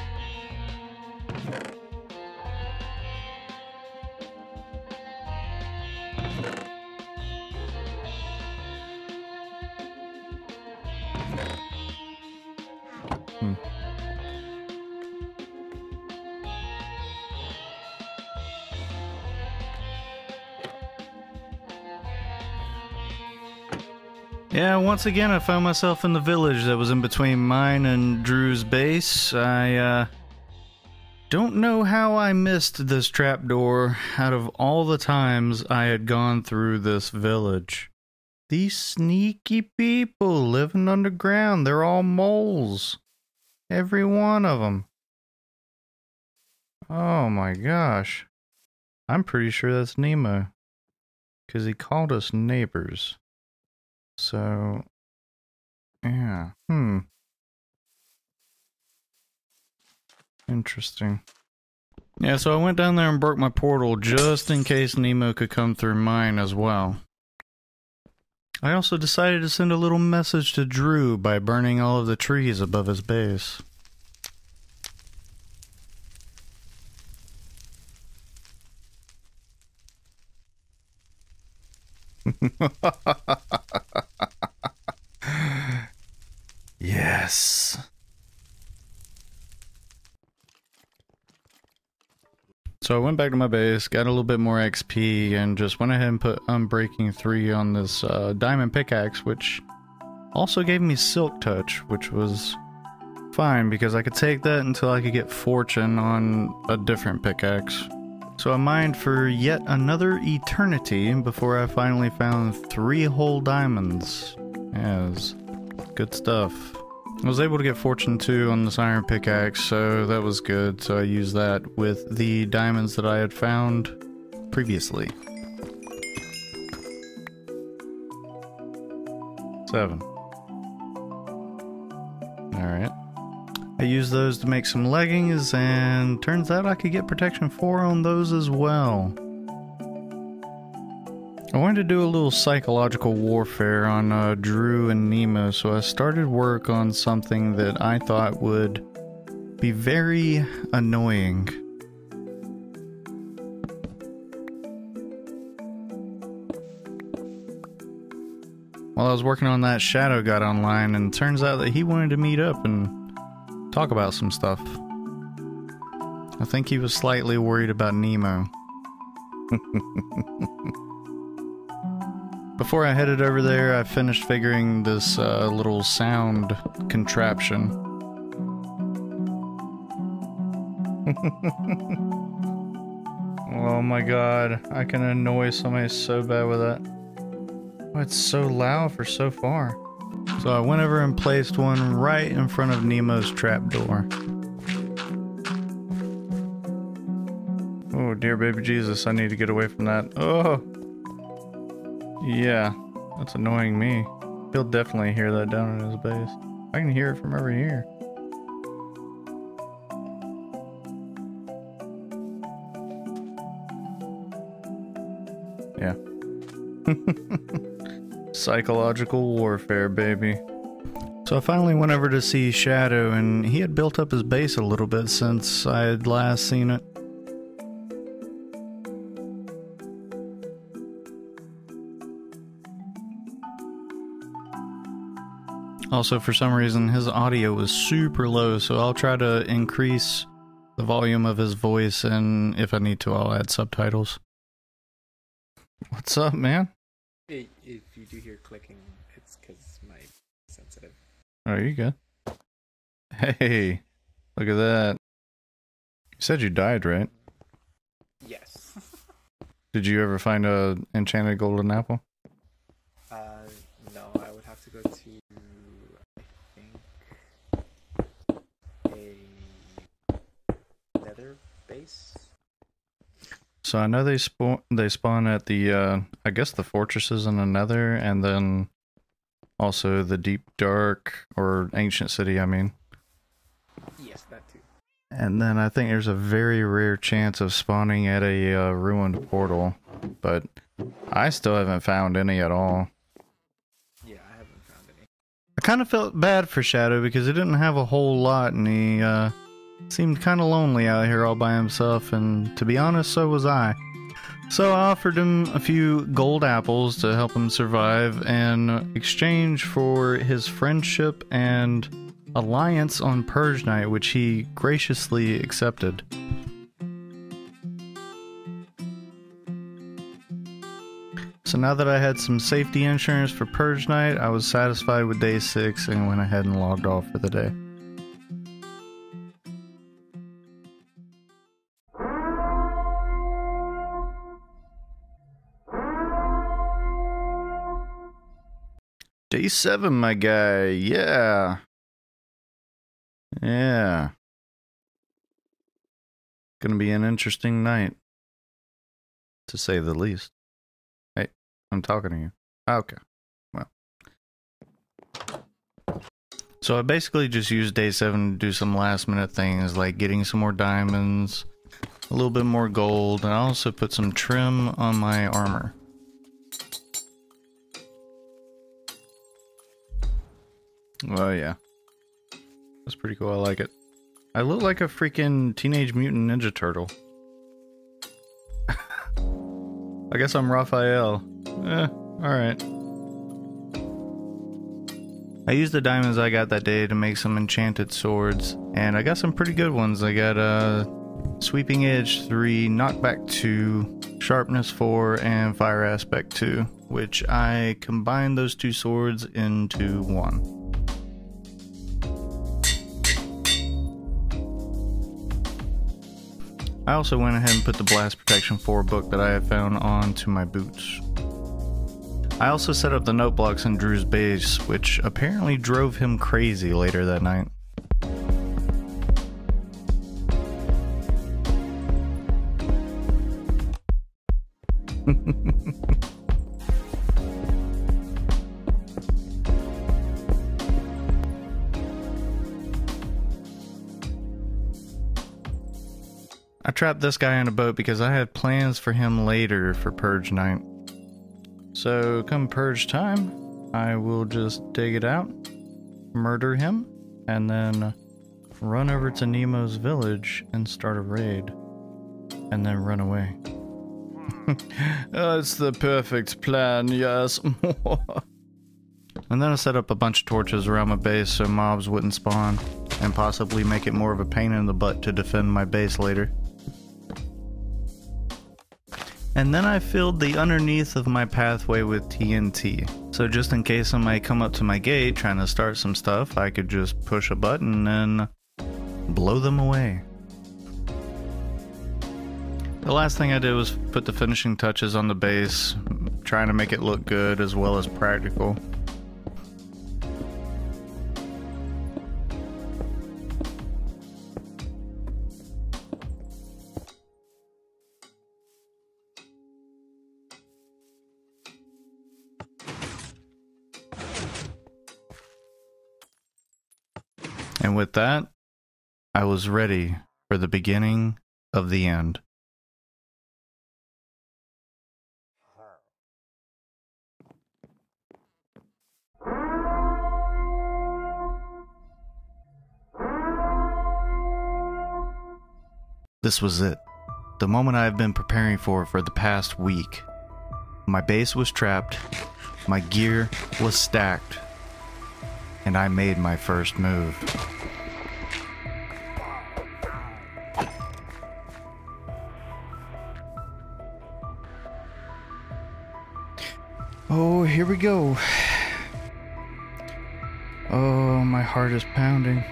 Once again, I found myself in the village that was in between mine and Drew's base. I, uh, don't know how I missed this trapdoor out of all the times I had gone through this village. These sneaky people living underground, they're all moles. Every one of them. Oh my gosh. I'm pretty sure that's Nemo. Because he called us neighbors. So, yeah, hmm. Interesting. Yeah, so I went down there and broke my portal just in case Nemo could come through mine as well. I also decided to send a little message to Drew by burning all of the trees above his base. yes. So I went back to my base, got a little bit more XP, and just went ahead and put Unbreaking 3 on this uh, diamond pickaxe, which also gave me Silk Touch, which was fine because I could take that until I could get Fortune on a different pickaxe. So I mined for yet another eternity before I finally found three whole diamonds. Yes, good stuff. I was able to get Fortune 2 on this iron pickaxe, so that was good. So I used that with the diamonds that I had found previously. Seven. Alright. I used those to make some leggings, and turns out I could get protection 4 on those as well. I wanted to do a little psychological warfare on uh, Drew and Nemo, so I started work on something that I thought would be very annoying. While I was working on that, Shadow got online, and turns out that he wanted to meet up and talk about some stuff. I think he was slightly worried about Nemo. Before I headed over there, I finished figuring this uh, little sound contraption. oh my god, I can annoy somebody so bad with that. Oh, it's so loud for so far. So I went over and placed one right in front of Nemo's trapdoor. Oh dear baby Jesus, I need to get away from that. Oh! Yeah, that's annoying me. He'll definitely hear that down in his base. I can hear it from over here. Yeah. Psychological warfare, baby. So I finally went over to see Shadow, and he had built up his base a little bit since I had last seen it. Also, for some reason, his audio was super low, so I'll try to increase the volume of his voice, and if I need to, I'll add subtitles. What's up, man? If you do hear clicking, it's because my sensitive. Oh, you good? Hey, look at that. You said you died, right? Yes. Did you ever find a enchanted golden apple? So I know they spawn they spawn at the uh I guess the fortresses in another, and then also the deep dark or ancient city, I mean. Yes, that too. And then I think there's a very rare chance of spawning at a uh, ruined portal, but I still haven't found any at all. Yeah, I haven't found any. I kind of felt bad for Shadow because he didn't have a whole lot and he uh, seemed kind of lonely out here all by himself, and to be honest, so was I. So I offered him a few gold apples to help him survive in exchange for his friendship and alliance on Purge Night, which he graciously accepted. So now that I had some safety insurance for Purge Night, I was satisfied with day 6 and went ahead and logged off for the day. Day 7, my guy. Yeah. Yeah. Gonna be an interesting night. To say the least. Hey, I'm talking to you. Okay. Well. So I basically just used day seven to do some last minute things like getting some more diamonds, a little bit more gold, and I also put some trim on my armor. Oh yeah. That's pretty cool. I like it. I look like a freaking Teenage Mutant Ninja Turtle. I guess I'm Raphael. Eh, alright. I used the diamonds I got that day to make some enchanted swords, and I got some pretty good ones. I got uh, Sweeping Edge 3, Knockback 2, Sharpness 4, and Fire Aspect 2, which I combined those two swords into one. I also went ahead and put the Blast Protection 4 book that I had found onto my boots. I also set up the note blocks in Drew's base, which apparently drove him crazy later that night. I trapped this guy in a boat because I had plans for him later for Purge Night. So, come Purge time, I will just dig it out, murder him, and then run over to Nemo's village and start a raid. And then run away. That's the perfect plan, yes. and then I set up a bunch of torches around my base so mobs wouldn't spawn, and possibly make it more of a pain in the butt to defend my base later. And then I filled the underneath of my pathway with TNT. So just in case somebody come up to my gate trying to start some stuff, I could just push a button and blow them away. The last thing I did was put the finishing touches on the base, trying to make it look good as well as practical. And with that, I was ready for the beginning of the end. This was it. The moment I have been preparing for for the past week. My base was trapped, my gear was stacked, and I made my first move. Oh, here we go. Oh, my heart is pounding.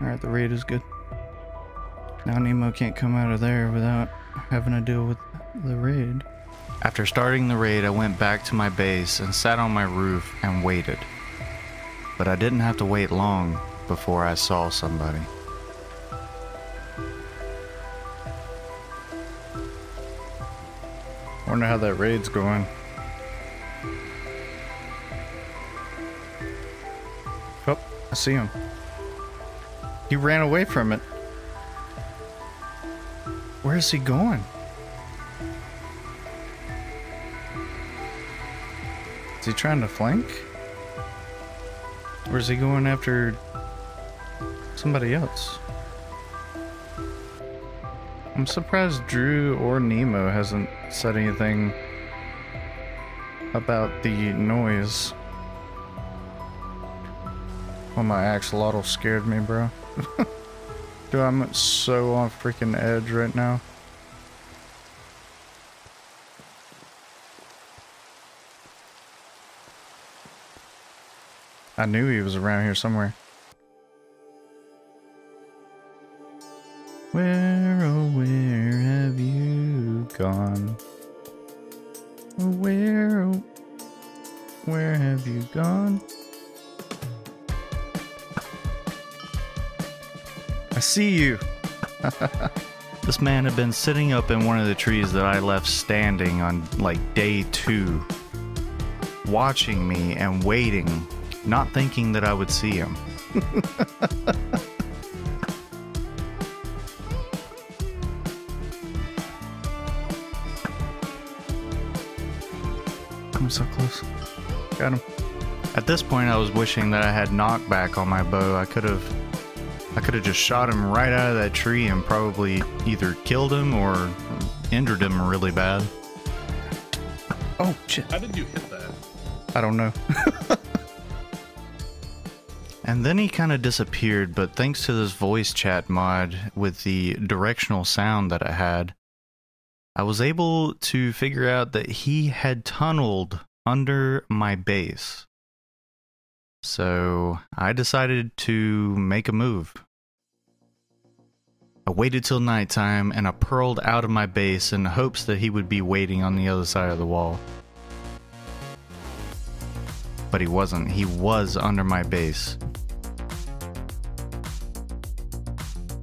Alright, the raid is good. Now Nemo can't come out of there without having to deal with the raid. After starting the raid, I went back to my base and sat on my roof and waited. But I didn't have to wait long before I saw somebody. I wonder how that raid's going. Oh, I see him. He ran away from it. Where is he going? Is he trying to flank? Or is he going after somebody else? I'm surprised Drew or Nemo hasn't said anything about the noise. Oh, my axolotl scared me, bro. Dude, I'm so on freaking edge right now. I knew he was around here somewhere. Where, see you. this man had been sitting up in one of the trees that I left standing on like day two, watching me and waiting, not thinking that I would see him. I'm so close. Got him. At this point, I was wishing that I had knockback on my bow. I could have I could have just shot him right out of that tree and probably either killed him or injured him really bad. Oh, shit. How did you hit that? I don't know. And then he kind of disappeared, but thanks to this voice chat mod with the directional sound that I had, I was able to figure out that he had tunneled under my base. So I decided to make a move. I waited till nighttime and I pearled out of my base in hopes that he would be waiting on the other side of the wall. But he wasn't. He was under my base.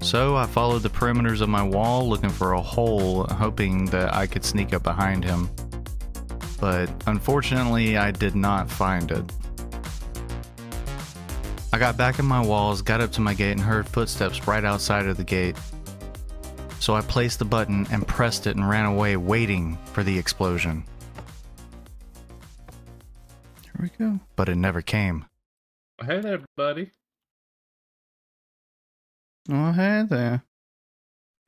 So I followed the perimeters of my wall looking for a hole, hoping that I could sneak up behind him. But unfortunately, I did not find it. I got back in my walls, got up to my gate, and heard footsteps right outside of the gate. So I placed the button and pressed it and ran away, waiting for the explosion. Here we go. But it never came. Hey there, buddy. Oh, hey there.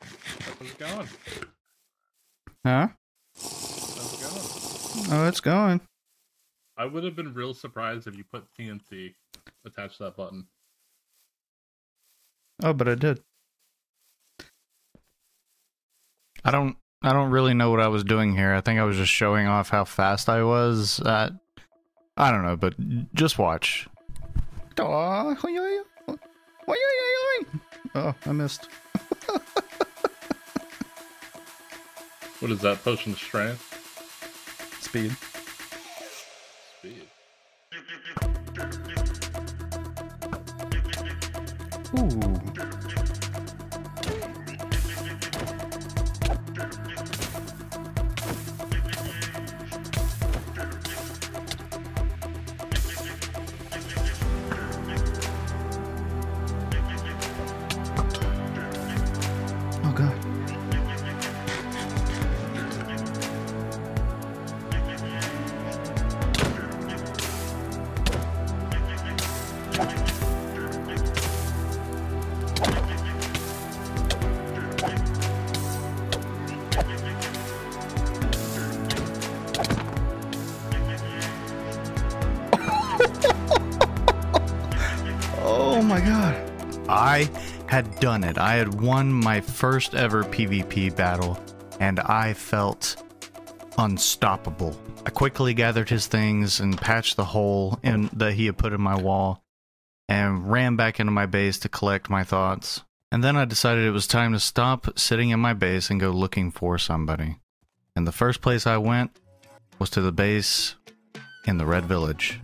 How's it going? Huh? How's it going? Oh, it's going. I would have been real surprised if you put TNT attached to that button. Oh, but I did. I don't I don't really know what I was doing here. I think I was just showing off how fast I was at I don't know, but just watch. Oh, I missed. What is that? Potion of strength? Speed. Speed. Ooh. Had done it. I had won my first ever PvP battle, and I felt unstoppable. I quickly gathered his things and patched the hole in that he had put in my wall, and ran back into my base to collect my thoughts. And then I decided it was time to stop sitting in my base and go looking for somebody. And the first place I went was to the base in the Red Village.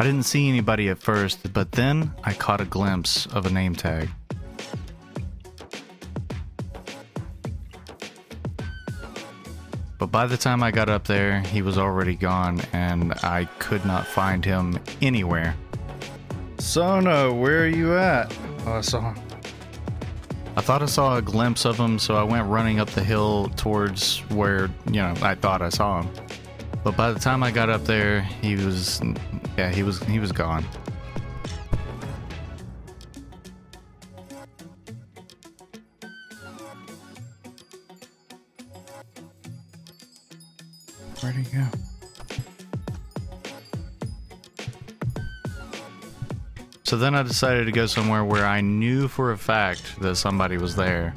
I didn't see anybody at first, but then I caught a glimpse of a name tag. But by the time I got up there, he was already gone, and I could not find him anywhere. Sono, where are you at? Oh, I saw him. I thought I saw a glimpse of him, so I went running up the hill towards where, you know, I thought I saw him. But by the time I got up there, he was yeah, he was he was gone. Where'd he go? So then I decided to go somewhere where I knew for a fact that somebody was there.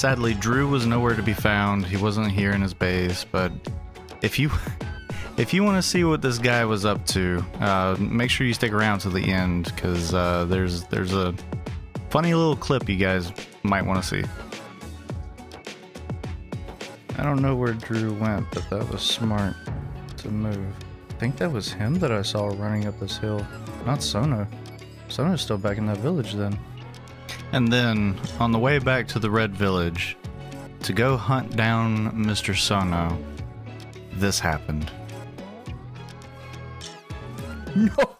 Sadly, Drew was nowhere to be found. He wasn't here in his base, but if you if you want to see what this guy was up to, uh, make sure you stick around to the end because uh, there's there's a funny little clip you guys might want to see. I don't know where Drew went, but that was smart to move. I think that was him that I saw running up this hill, not Sono. Sono's still back in that village then. And then on the way back to the Red Village to go hunt down Mr. Sono, this happened. No.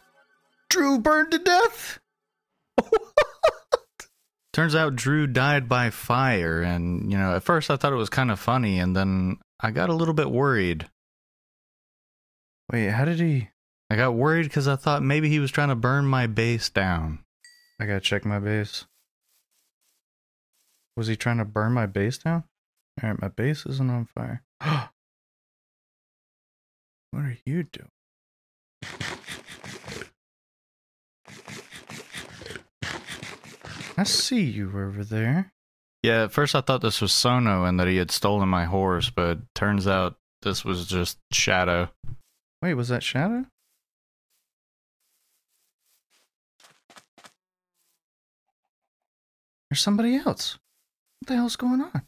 Drew burned to death? Turns out Drew died by fire, and, you know, at first I thought it was kind of funny, and then I got a little bit worried. Wait, how did he. I got worried because I thought maybe he was trying to burn my base down. I gotta check my base. Was he trying to burn my base down? Alright, my base isn't on fire. what are you doing? I see you over there. Yeah, at first I thought this was Sono and that he had stolen my horse, but turns out this was just Shadow. Wait, was that Shadow? There's somebody else. What the hell's going on?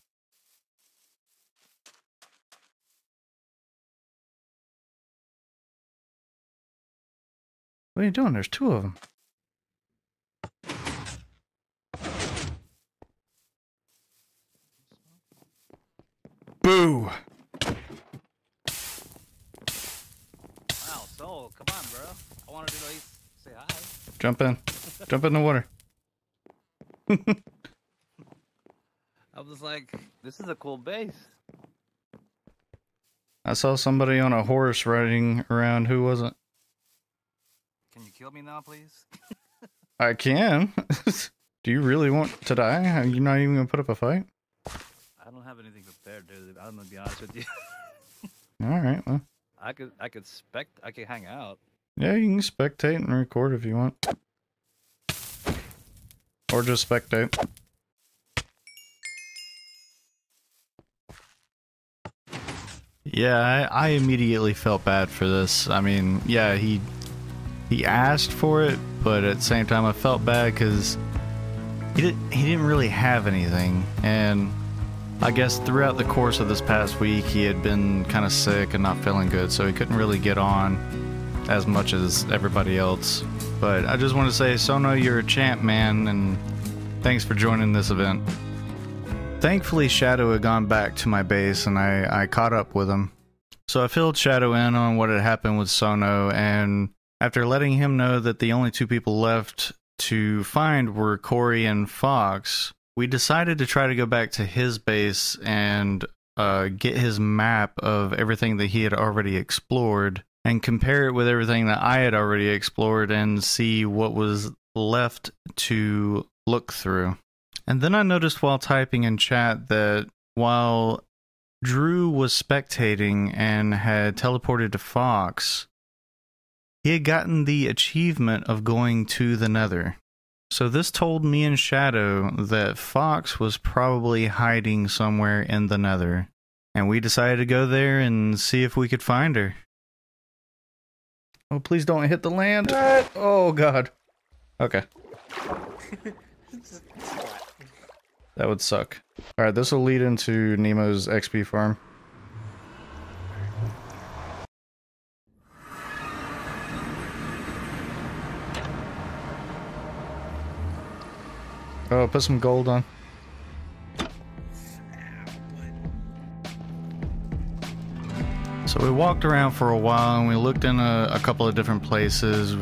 What are you doing? There's two of them. Boo! Wow, so come on, bro. I wanted to at least say hi. Jump in. Jump in the water. I was like, this is a cool base. I saw somebody on a horse riding around. Who was it? Can you kill me now, please? I can. Do you really want to die? You're not even gonna put up a fight? I don't have anything prepared, dude. I'm gonna be honest with you. All right. Well, I could, I could spect, I could hang out. yeah, you can spectate and record if you want, or just spectate. Yeah, I, I immediately felt bad for this. I mean, yeah, he he asked for it, but at the same time, I felt bad because he didn't he didn't really have anything, and I guess throughout the course of this past week, he had been kind of sick and not feeling good, so he couldn't really get on as much as everybody else. But I just want to say, Sono, you're a champ, man, and thanks for joining this event. Thankfully, Shadow had gone back to my base, and I, I caught up with him. So I filled Shadow in on what had happened with Sono, and after letting him know that the only two people left to find were Corey and Fox, we decided to try to go back to his base and uh, get his map of everything that he had already explored and compare it with everything that I had already explored and see what was left to look through. And then I noticed while typing in chat that while Drew was spectating and had teleported to Fox, he had gotten the achievement of going to the Nether. So this told me and Shadow that Fox was probably hiding somewhere in the Nether. And we decided to go there and see if we could find her. Oh, please don't hit the land. Oh, God. Okay. That would suck. Alright, this will lead into Nemo's XP farm. Oh, put some gold on. So we walked around for a while and we looked in a, a couple of different places.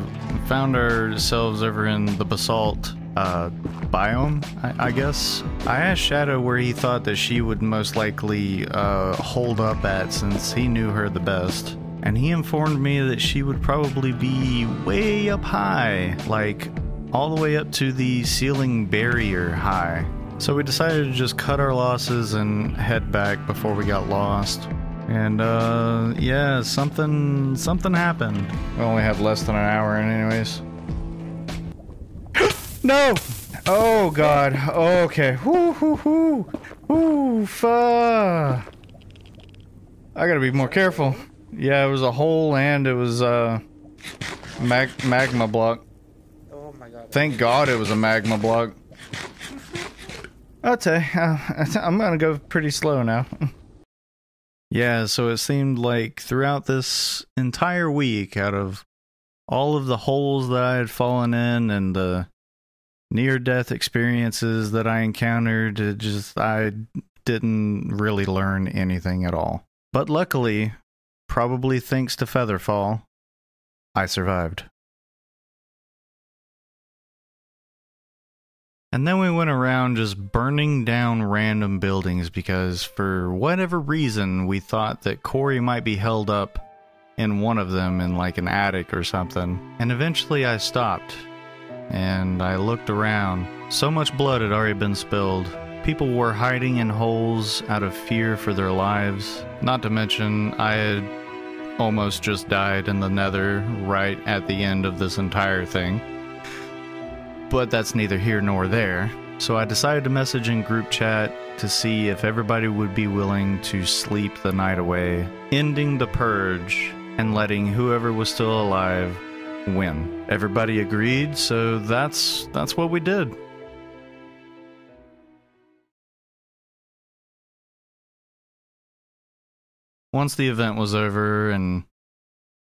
Found ourselves over in the basalt uh, biome, I, I guess. I asked Shadow where he thought that she would most likely uh, hold up at since he knew her the best. And he informed me that she would probably be way up high, like all the way up to the ceiling barrier high. So we decided to just cut our losses and head back before we got lost. And uh yeah, something something happened. We only had less than an hour in anyways. No! Oh god. Okay. Whoo hoo hoo. Oof. Uh. I gotta be more careful. Yeah, it was a hole and it was uh mag magma block. Oh my god. Thank God it was a magma block. Okay, uh, I'm gonna go pretty slow now. yeah, so it seemed like throughout this entire week, out of all of the holes that I had fallen in and the near death experiences that I encountered, just I didn't really learn anything at all. But luckily, probably thanks to Featherfall, I survived. And then we went around just burning down random buildings because, for whatever reason, we thought that Corey might be held up in one of them in like an attic or something. And eventually I stopped and I looked around. So much blood had already been spilled. People were hiding in holes out of fear for their lives. Not to mention, I had almost just died in the nether right at the end of this entire thing but that's neither here nor there. So I decided to message in group chat to see if everybody would be willing to sleep the night away, ending the purge and letting whoever was still alive win. Everybody agreed, so that's that's what we did. Once the event was over and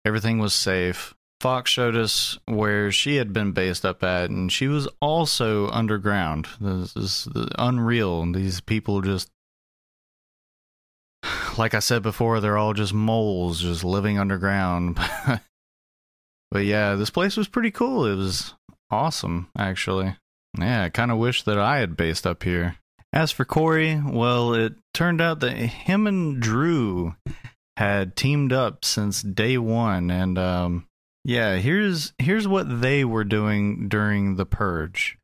everything was safe, Fox showed us where she had been based up at, and she was also underground. This is unreal. These people just, like I said before, they're all just moles, just living underground. but yeah, this place was pretty cool. It was awesome, actually. Yeah, I kind of wish that I had based up here. As for Corey, well, it turned out that him and Drew had teamed up since day one, and um, yeah, here's here's what they were doing during the purge.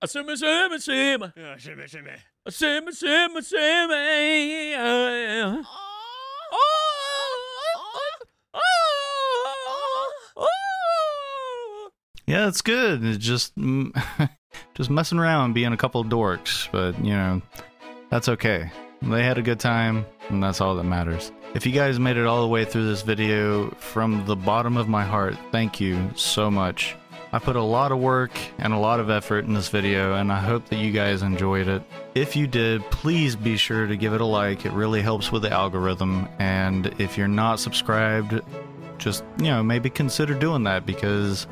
Yeah, it's good. It's just just messing around, being a couple dorks, but you know, that's okay. They had a good time, and that's all that matters. If you guys made it all the way through this video, from the bottom of my heart, thank you so much. I put a lot of work and a lot of effort in this video, and I hope that you guys enjoyed it. If you did, please be sure to give it a like. It really helps with the algorithm. And if you're not subscribed, just, you know, maybe consider doing that because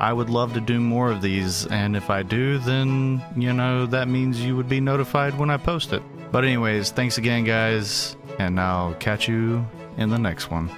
I would love to do more of these. And if I do, then, you know, that means you would be notified when I post it. But, anyways, thanks again, guys and I'll catch you in the next one.